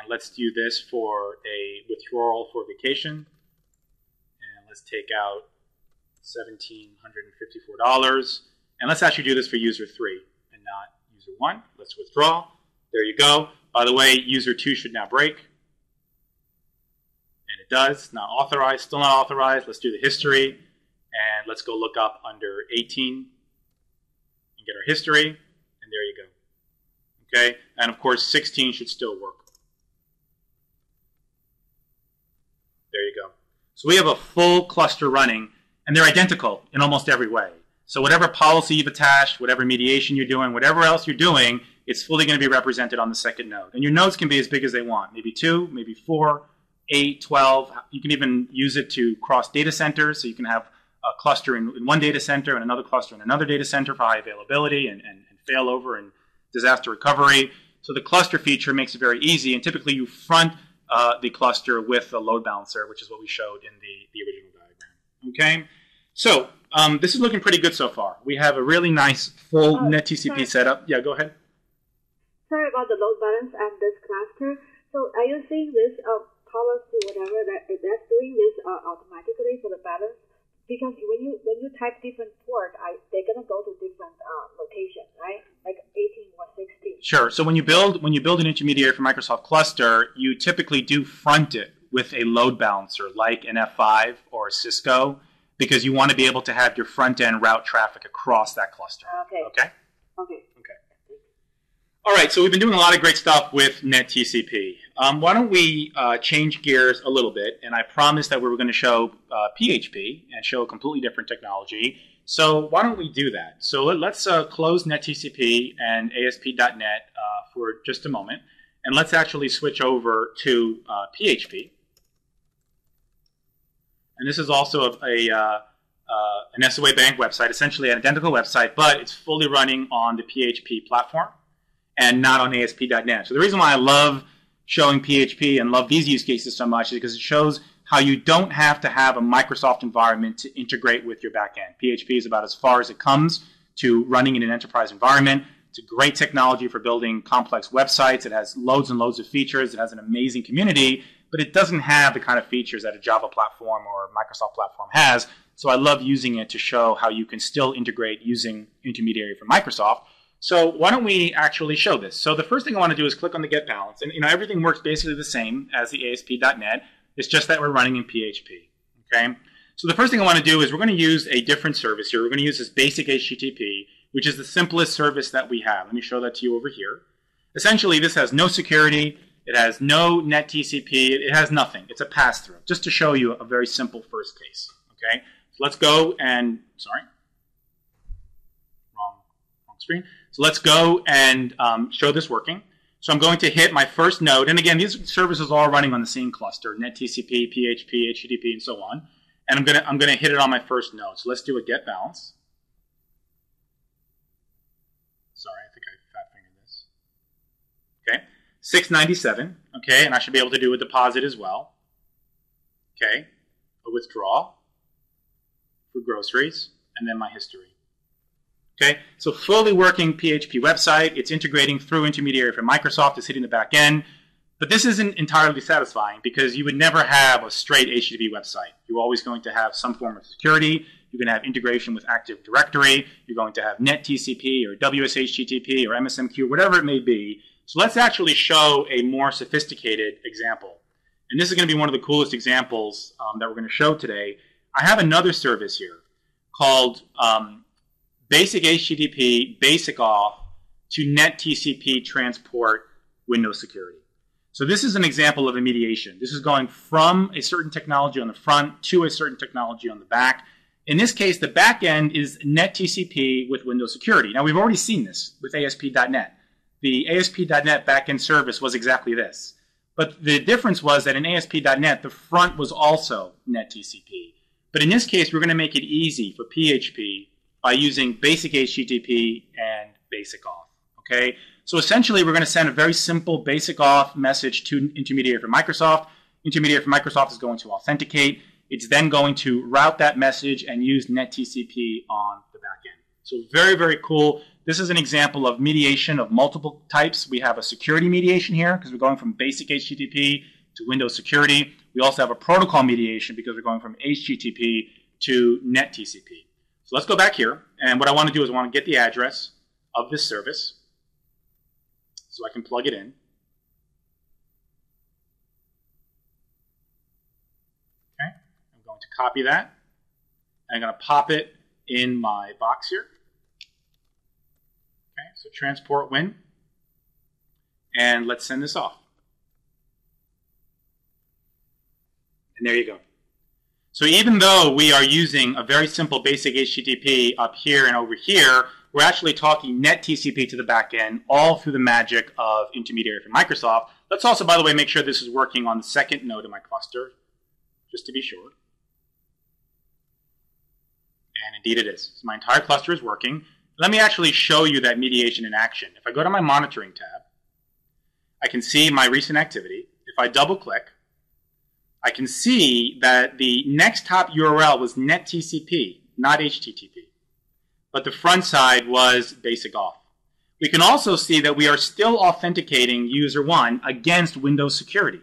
And let's do this for a withdrawal for vacation. And let's take out $1,754. And let's actually do this for user 3 and not user 1. Let's withdraw. There you go. By the way, user 2 should now break. And it does. Not authorized. Still not authorized. Let's do the history. And let's go look up under 18 and get our history. And there you go. Okay? And of course, 16 should still work. There you go. So we have a full cluster running, and they're identical in almost every way. So whatever policy you've attached, whatever mediation you're doing, whatever else you're doing, it's fully going to be represented on the second node. And your nodes can be as big as they want, maybe two, maybe four, eight, 12. You can even use it to cross data centers, so you can have a cluster in, in one data center and another cluster in another data center for high availability and, and, and failover and disaster recovery. So the cluster feature makes it very easy, and typically you front uh, the cluster with a load balancer, which is what we showed in the, the original diagram. Okay, so um, this is looking pretty good so far. We have a really nice full uh, NetTCP sorry. setup. Yeah, go ahead. Sorry about the load balance and this cluster. So are you seeing this uh, policy, whatever that that's doing this uh, automatically for the balance? Because when you when you type different port, I, they're gonna go to different uh, locations, right? Like 18 or 16. Sure. So when you build when you build an intermediary for Microsoft Cluster, you typically do front it with a load balancer like an F5 or Cisco because you want to be able to have your front end route traffic across that cluster. Okay. Okay. Okay. Okay. All right. So we've been doing a lot of great stuff with NetTCP. Um, why don't we uh, change gears a little bit? And I promised that we were going to show uh, PHP and show a completely different technology. So why don't we do that? So let, us uh, close NetTCP and ASP.NET uh, for just a moment, and let's actually switch over to PHP. And this is also a, a uh, uh, an SOA Bank website, essentially an identical website, but it's fully running on the PHP platform and not on ASP.NET. So the reason why I love showing PHP and love these use cases so much is because it shows how you don't have to have a Microsoft environment to integrate with your backend. PHP is about as far as it comes to running in an enterprise environment. It's a great technology for building complex websites. It has loads and loads of features. It has an amazing community but it doesn't have the kind of features that a Java platform or Microsoft platform has. So I love using it to show how you can still integrate using intermediary from Microsoft. So why don't we actually show this? So the first thing I want to do is click on the get balance. And you know everything works basically the same as the ASP.NET. It's just that we're running in PHP. Okay. So the first thing I want to do is we're going to use a different service here. We're going to use this basic HTTP, which is the simplest service that we have. Let me show that to you over here. Essentially, this has no security. It has no net TCP. It has nothing. It's a pass-through, just to show you a very simple first case. Okay, so let's go and sorry, wrong, wrong screen. So let's go and um, show this working. So I'm going to hit my first node. And again, these services are all running on the same cluster, net TCP, PHP, HTTP, and so on. And I'm going to I'm to hit it on my first node. So let's do a get balance. Sorry, I think I fat fingered this. Okay, 697. Okay, and I should be able to do a deposit as well. Okay, a withdrawal for groceries, and then my history. Okay, so fully working PHP website. It's integrating through intermediary from Microsoft. It's hitting the back end. But this isn't entirely satisfying because you would never have a straight HTTP website. You're always going to have some form of security. You're going to have integration with Active Directory. You're going to have NetTCP or WSHTTP or MSMQ, whatever it may be. So let's actually show a more sophisticated example. And this is going to be one of the coolest examples um, that we're going to show today. I have another service here called um, Basic HTTP Basic Auth to Net TCP Transport Windows Security. So this is an example of a mediation. This is going from a certain technology on the front to a certain technology on the back. In this case, the back end is Net TCP with Windows Security. Now, we've already seen this with ASP.NET. The ASP.NET backend service was exactly this. But the difference was that in ASP.NET, the front was also NetTCP. But in this case, we're going to make it easy for PHP by using basic HTTP and basic auth. Okay, so essentially, we're going to send a very simple basic auth message to intermediary from Microsoft. Intermediary from Microsoft is going to authenticate. It's then going to route that message and use NetTCP on the back end. So very, very cool. This is an example of mediation of multiple types. We have a security mediation here because we're going from basic HTTP to Windows security. We also have a protocol mediation because we're going from HTTP to NetTCP. So let's go back here. And what I want to do is I want to get the address of this service so I can plug it in. Okay, I'm going to copy that. I'm going to pop it in my box here. So transport win. And let's send this off. And there you go. So even though we are using a very simple basic HTTP up here and over here, we're actually talking net TCP to the back end, all through the magic of intermediary from Microsoft. Let's also, by the way, make sure this is working on the second node of my cluster, just to be sure. And indeed it is. So my entire cluster is working. Let me actually show you that mediation in action. If I go to my monitoring tab, I can see my recent activity. If I double click, I can see that the next hop URL was NetTCP, not HTTP but the front side was basic auth. We can also see that we are still authenticating user one against Windows security.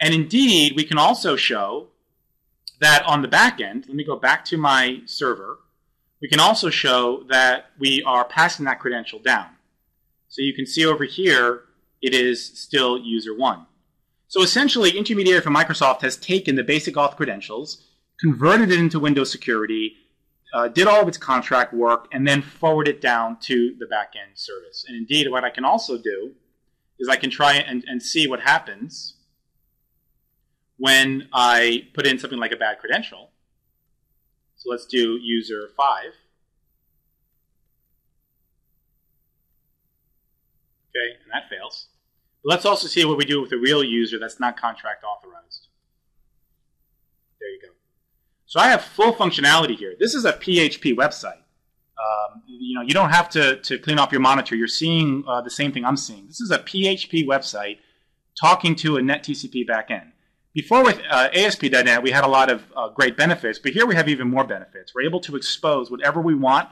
And indeed, we can also show that on the back end, let me go back to my server, we can also show that we are passing that credential down. So you can see over here, it is still user one. So essentially, Intermediary from Microsoft has taken the basic auth credentials, converted it into Windows security, uh, did all of its contract work, and then forward it down to the backend service. And indeed, what I can also do is I can try and, and see what happens when I put in something like a bad credential. So let's do user 5. Okay, and that fails. But let's also see what we do with a real user that's not contract authorized. There you go. So I have full functionality here. This is a PHP website. Um, you know, you don't have to, to clean up your monitor. You're seeing uh, the same thing I'm seeing. This is a PHP website talking to a NetTCP backend. Before with uh, ASP.NET, we had a lot of uh, great benefits, but here we have even more benefits. We're able to expose whatever we want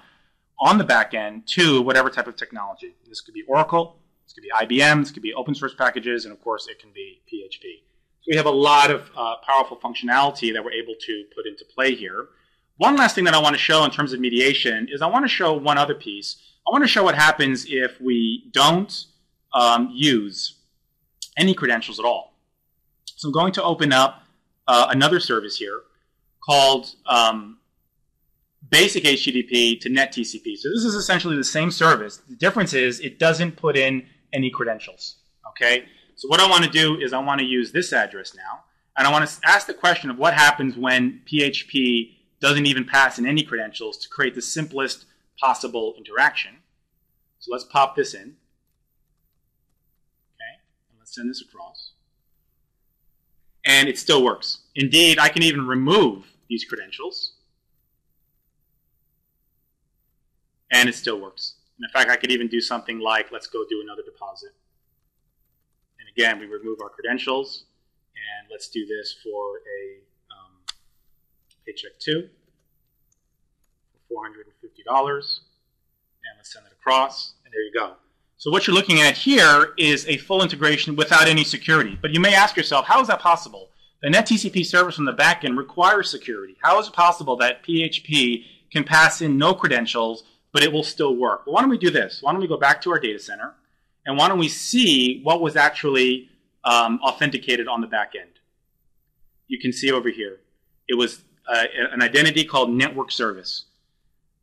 on the back end to whatever type of technology. This could be Oracle, this could be IBM, this could be open source packages, and of course it can be PHP. So we have a lot of uh, powerful functionality that we're able to put into play here. One last thing that I want to show in terms of mediation is I want to show one other piece. I want to show what happens if we don't um, use any credentials at all. So I'm going to open up uh, another service here called um, Basic HTTP to net TCP. So this is essentially the same service. The difference is it doesn't put in any credentials. Okay. So what I want to do is I want to use this address now, and I want to ask the question of what happens when PHP doesn't even pass in any credentials to create the simplest possible interaction. So let's pop this in. Okay, and let's send this across. And it still works. Indeed, I can even remove these credentials. And it still works. And in fact, I could even do something like, let's go do another deposit. And again, we remove our credentials. And let's do this for a um, paycheck two for $450. And let's send it across. And there you go. So what you're looking at here is a full integration without any security. But you may ask yourself, how is that possible? The NetTCP service from the backend requires security. How is it possible that PHP can pass in no credentials, but it will still work? Well, why don't we do this? Why don't we go back to our data center, and why don't we see what was actually um, authenticated on the backend? You can see over here. It was uh, an identity called network service.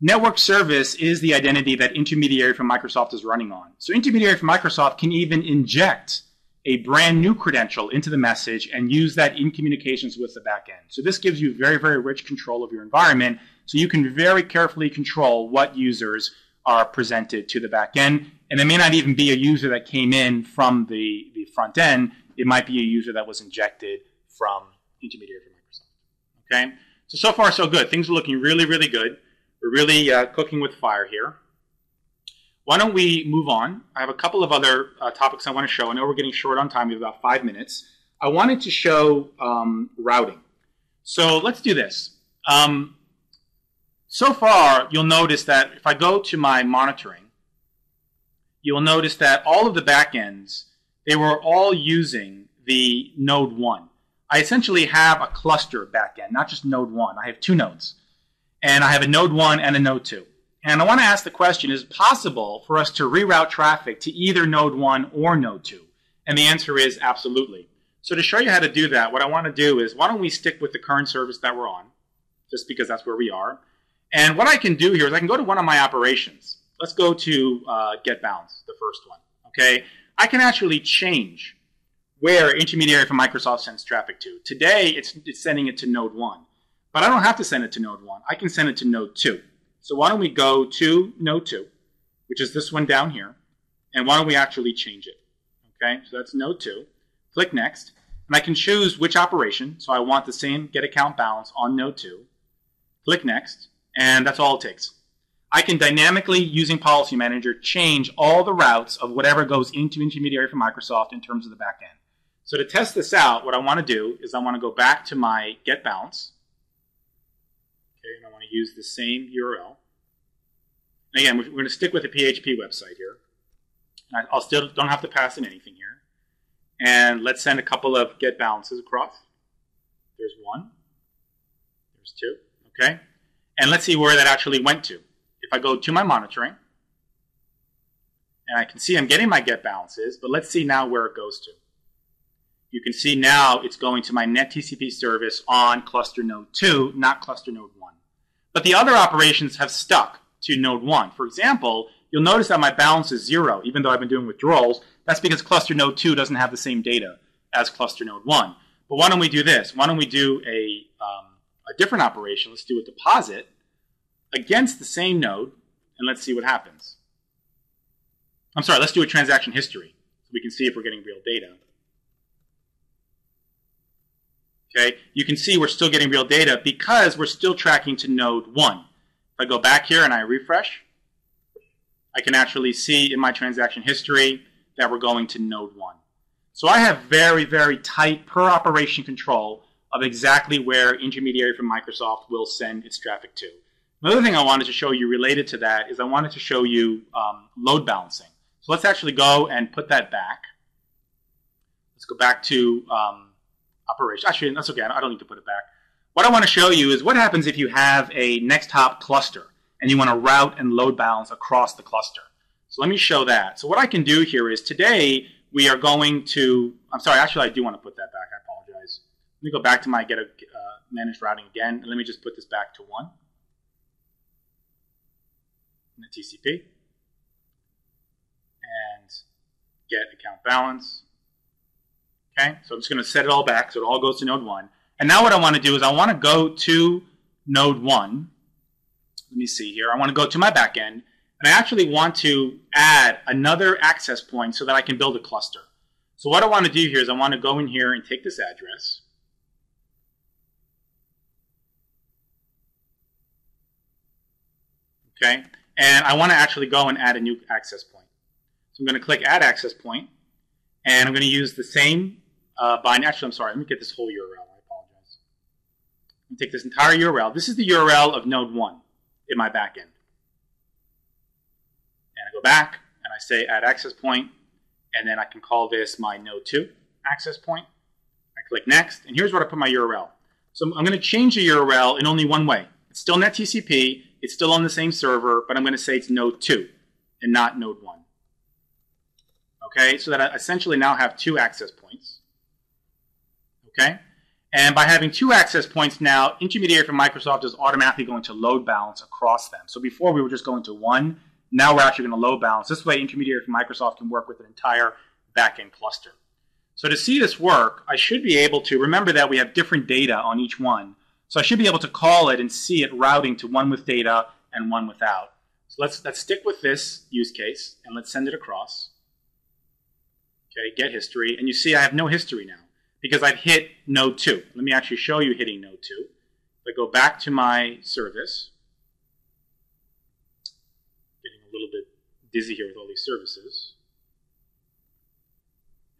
Network service is the identity that intermediary from Microsoft is running on. So intermediary from Microsoft can even inject a brand new credential into the message and use that in communications with the backend. So this gives you very, very rich control of your environment. So you can very carefully control what users are presented to the backend. And it may not even be a user that came in from the, the front end. It might be a user that was injected from intermediary from Microsoft. Okay? So, so far so good. Things are looking really, really good. We're really uh, cooking with fire here. Why don't we move on? I have a couple of other uh, topics I want to show. I know we're getting short on time. We have about five minutes. I wanted to show um, routing. So let's do this. Um, so far, you'll notice that if I go to my monitoring, you'll notice that all of the backends, they were all using the node 1. I essentially have a cluster backend, not just node 1. I have two nodes and I have a node 1 and a node 2. And I want to ask the question, is it possible for us to reroute traffic to either node 1 or node 2? And the answer is absolutely. So to show you how to do that, what I want to do is, why don't we stick with the current service that we're on, just because that's where we are. And what I can do here is I can go to one of my operations. Let's go to uh, get bounds, the first one. Okay, I can actually change where intermediary from Microsoft sends traffic to. Today, it's, it's sending it to node 1. But I don't have to send it to node 1. I can send it to node 2. So why don't we go to node 2, which is this one down here, and why don't we actually change it? Okay, so that's node 2. Click Next, and I can choose which operation. So I want the same get account balance on node 2. Click Next, and that's all it takes. I can dynamically, using Policy Manager, change all the routes of whatever goes into intermediary from Microsoft in terms of the backend. So to test this out, what I want to do is I want to go back to my get balance, Okay, and I want to use the same URL. Again, we're going to stick with the PHP website here. And I'll still don't have to pass in anything here. And let's send a couple of get balances across. There's one. There's two. Okay. And let's see where that actually went to. If I go to my monitoring, and I can see I'm getting my get balances, but let's see now where it goes to you can see now it's going to my net TCP service on cluster node 2, not cluster node 1. But the other operations have stuck to node 1. For example, you'll notice that my balance is 0, even though I've been doing withdrawals. That's because cluster node 2 doesn't have the same data as cluster node 1. But why don't we do this? Why don't we do a, um, a different operation? Let's do a deposit against the same node, and let's see what happens. I'm sorry, let's do a transaction history so we can see if we're getting real data. Okay, you can see we're still getting real data because we're still tracking to node 1. If I go back here and I refresh, I can actually see in my transaction history that we're going to node 1. So I have very, very tight per operation control of exactly where intermediary from Microsoft will send its traffic to. Another thing I wanted to show you related to that is I wanted to show you um, load balancing. So let's actually go and put that back. Let's go back to um, operation. Actually, that's okay. I don't need to put it back. What I want to show you is what happens if you have a next hop cluster and you want to route and load balance across the cluster. So let me show that. So what I can do here is today we are going to, I'm sorry, actually I do want to put that back. I apologize. Let me go back to my get a uh, managed routing again. And let me just put this back to one. In the TCP. And get account balance. Okay, so I'm just going to set it all back so it all goes to node 1. And now what I want to do is I want to go to node 1. Let me see here. I want to go to my backend, and And I actually want to add another access point so that I can build a cluster. So what I want to do here is I want to go in here and take this address. Okay, and I want to actually go and add a new access point. So I'm going to click Add Access Point, and I'm going to use the same uh, bind. Actually, I'm sorry. Let me get this whole URL. I apologize. Let me take this entire URL. This is the URL of Node 1 in my backend. And I go back, and I say Add Access Point, and then I can call this my Node 2 access point. I click Next, and here's where I put my URL. So I'm going to change the URL in only one way. It's still net TCP, It's still on the same server, but I'm going to say it's Node 2 and not Node 1. Okay, so that I essentially now have two access points. Okay, and by having two access points now, intermediary from Microsoft is automatically going to load balance across them. So before we were just going to one, now we're actually going to load balance. This way, intermediary from Microsoft can work with an entire backend cluster. So to see this work, I should be able to, remember that we have different data on each one. So I should be able to call it and see it routing to one with data and one without. So let's, let's stick with this use case and let's send it across. Okay, get history. And you see I have no history now because I've hit node 2. Let me actually show you hitting node 2. If I go back to my service, getting a little bit dizzy here with all these services.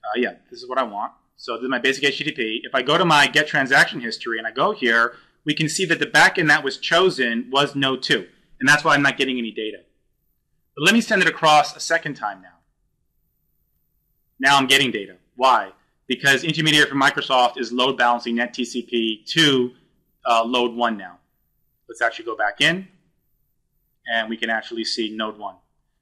Uh, yeah, this is what I want. So this is my basic HTTP. If I go to my get transaction history and I go here, we can see that the backend that was chosen was node 2. And that's why I'm not getting any data. But let me send it across a second time now. Now I'm getting data. Why? Because intermediary from Microsoft is load balancing net TCP to uh, load 1 now. Let's actually go back in, and we can actually see node 1.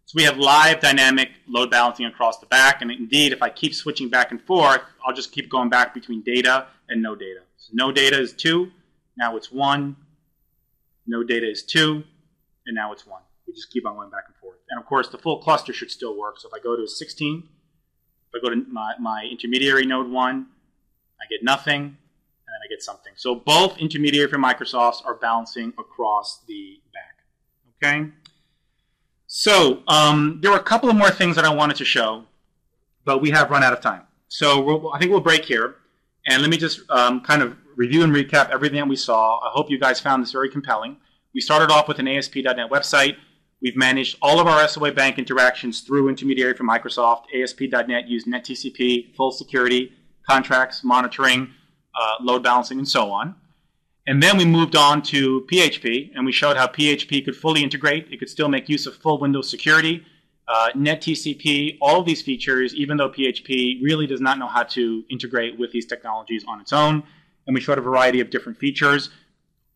So we have live dynamic load balancing across the back. And indeed, if I keep switching back and forth, I'll just keep going back between data and no data. So no data is 2, now it's 1. No data is 2, and now it's 1. We just keep on going back and forth. And of course, the full cluster should still work. So if I go to 16, if I go to my, my intermediary node 1, I get nothing, and then I get something. So both intermediary from Microsoft are balancing across the back. Okay? So um, there were a couple of more things that I wanted to show, but we have run out of time. So we'll, I think we'll break here. And let me just um, kind of review and recap everything that we saw. I hope you guys found this very compelling. We started off with an ASP.NET website. We've managed all of our SOA bank interactions through intermediary from Microsoft. ASP.NET used NetTCP, full security, contracts, monitoring, uh, load balancing, and so on. And then we moved on to PHP, and we showed how PHP could fully integrate. It could still make use of full Windows security, uh, NetTCP, all of these features, even though PHP really does not know how to integrate with these technologies on its own. And we showed a variety of different features.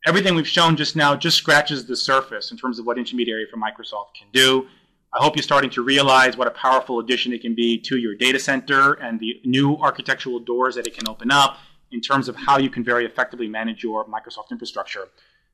Everything we've shown just now just scratches the surface in terms of what intermediary from Microsoft can do. I hope you're starting to realize what a powerful addition it can be to your data center and the new architectural doors that it can open up in terms of how you can very effectively manage your Microsoft infrastructure.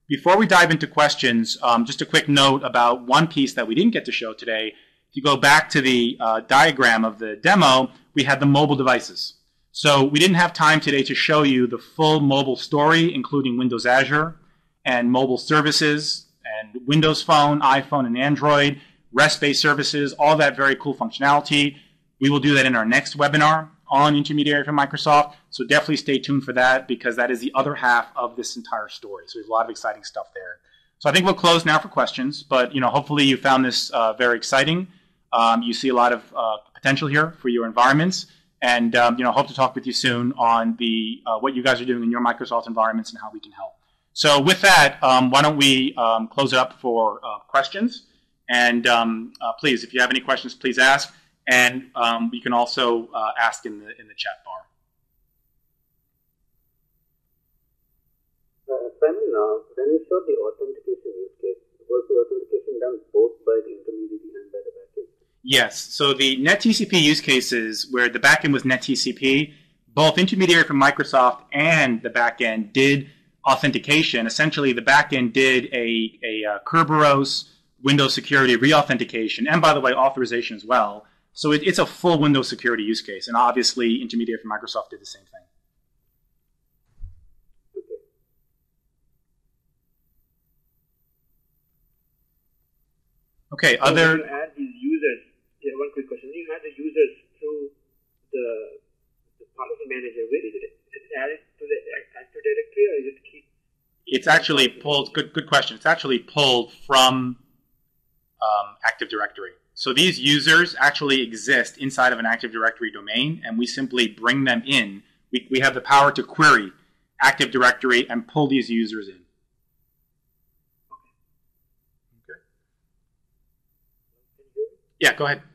Before we dive into questions, um, just a quick note about one piece that we didn't get to show today. If you go back to the uh, diagram of the demo, we had the mobile devices. So we didn't have time today to show you the full mobile story, including Windows Azure and mobile services and Windows Phone, iPhone, and Android, REST-based services, all that very cool functionality. We will do that in our next webinar on intermediary from Microsoft. So definitely stay tuned for that because that is the other half of this entire story. So there's a lot of exciting stuff there. So I think we'll close now for questions, but you know, hopefully you found this uh, very exciting. Um, you see a lot of uh, potential here for your environments, and um, you know, hope to talk with you soon on the uh, what you guys are doing in your Microsoft environments and how we can help. So with that, um, why don't we um, close it up for uh, questions? And um, uh, please, if you have any questions, please ask and um, you can also uh, ask in the in the chat bar. Uh, Simon, uh, when you showed the authentication use case, was the authentication done both by the intermediary and by the backend? Yes. So the NetTCP use cases where the backend was NetTCP, both intermediary from Microsoft and the backend did authentication. Essentially, the backend did a, a, uh, Kerberos Windows security re-authentication, and by the way, authorization as well so it, it's a full Windows security use case, and obviously Intermediary from Microsoft did the same thing. Okay, So other. When you add these users, yeah, one quick question. When you add the users through the, the policy manager, where is it? Is it added to the Active Directory or is it keep? It's actually pulled. Good, good question. It's actually pulled from um, Active Directory. So these users actually exist inside of an Active Directory domain, and we simply bring them in. We, we have the power to query Active Directory and pull these users in. Okay. Can you hear me? Yeah, go ahead. Okay.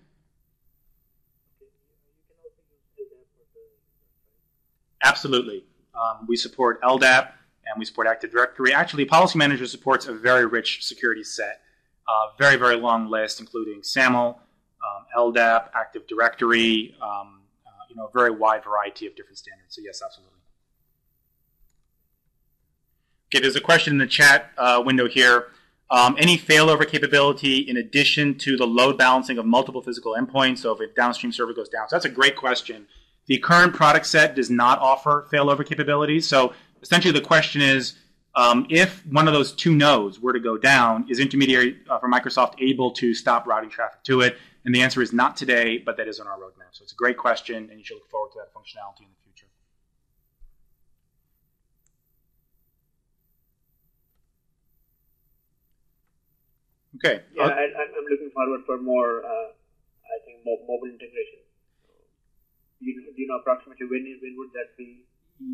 You can also use LDAP for the users, right? Absolutely. Um, we support LDAP and we support Active Directory. Actually, Policy Manager supports a very rich security set, uh, very, very long list, including SAML, um, LDAP, Active Directory, um, uh, you know, a very wide variety of different standards. So yes, absolutely. Okay, there's a question in the chat uh, window here. Um, any failover capability in addition to the load balancing of multiple physical endpoints? So if a downstream server goes down, so that's a great question. The current product set does not offer failover capabilities. So essentially, the question is, um, if one of those two nodes were to go down, is intermediary uh, for Microsoft able to stop routing traffic to it? And the answer is not today, but that is on our roadmap. So it's a great question, and you should look forward to that functionality in the future. Okay. Yeah, I, I'm I'm looking forward for more. Uh, I think mo- mobile integration. Do you know, do you know approximately when is- when would that be?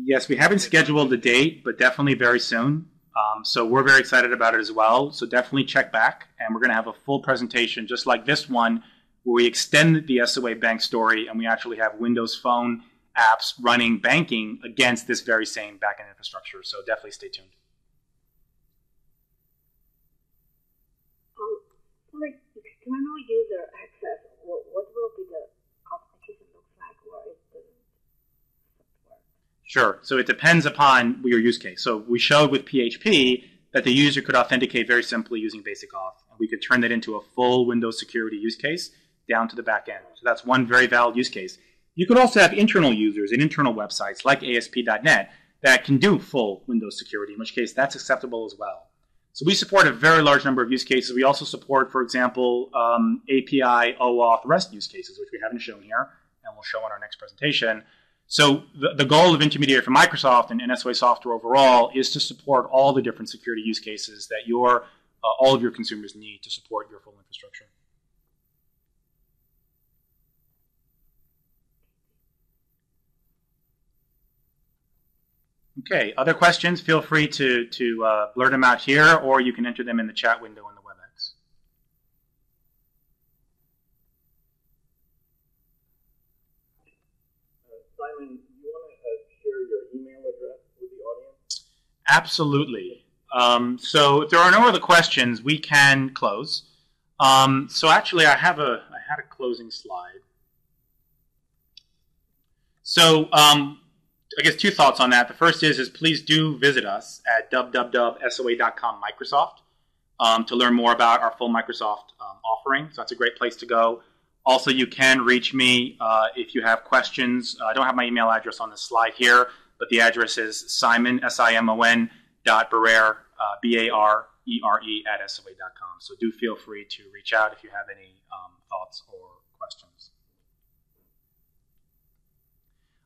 Yes, we haven't scheduled a date, but definitely very soon. Um, so we're very excited about it as well. So definitely check back, and we're going to have a full presentation just like this one, where we extend the SOA bank story, and we actually have Windows Phone apps running banking against this very same backend infrastructure. So definitely stay tuned. Um, for like external user access, what, what will be the authentication looks like, or it doesn't work? Sure. So it depends upon your use case. So we showed with PHP that the user could authenticate very simply using basic auth. And we could turn that into a full Windows security use case down to the back end. So that's one very valid use case. You could also have internal users and internal websites like ASP.NET that can do full Windows security, in which case that's acceptable as well. So we support a very large number of use cases. We also support, for example, um, API, OAuth, REST use cases, which we haven't shown here, and we'll show on our next presentation. So the, the goal of Intermediary for Microsoft and, and SOA software overall is to support all the different security use cases that your uh, all of your consumers need to support your full infrastructure. Okay, other questions? Feel free to, to uh, blurt them out here, or you can enter them in the chat window in the WebEx. Uh, Simon, you want to uh, share your email address with the audience? Absolutely. Um, so if there are no other questions, we can close. Um, so actually, I have a I had a closing slide. So um, I guess two thoughts on that. The first is is please do visit us at www.soa.com Microsoft um, to learn more about our full Microsoft um, offering. So that's a great place to go. Also, you can reach me uh, if you have questions. Uh, I don't have my email address on the slide here, but the address is simon, S-I-M-O-N, dot Barrere, uh, B-A-R-E-R-E, at SOA.com. So do feel free to reach out if you have any um, thoughts or questions.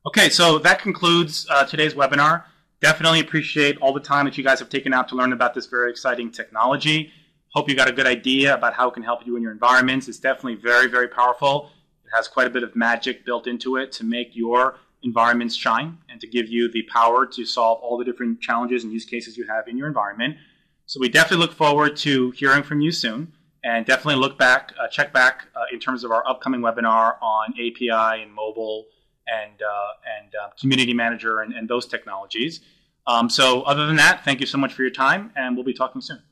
Okay, so that concludes uh, today's webinar. Definitely appreciate all the time that you guys have taken out to learn about this very exciting technology. Hope you got a good idea about how it can help you in your environments. It's definitely very, very powerful. It has quite a bit of magic built into it to make your environments shine and to give you the power to solve all the different challenges and use cases you have in your environment. So we definitely look forward to hearing from you soon and definitely look back, uh, check back uh, in terms of our upcoming webinar on API and mobile and, uh, and uh, community manager and, and those technologies. Um, so other than that, thank you so much for your time and we'll be talking soon.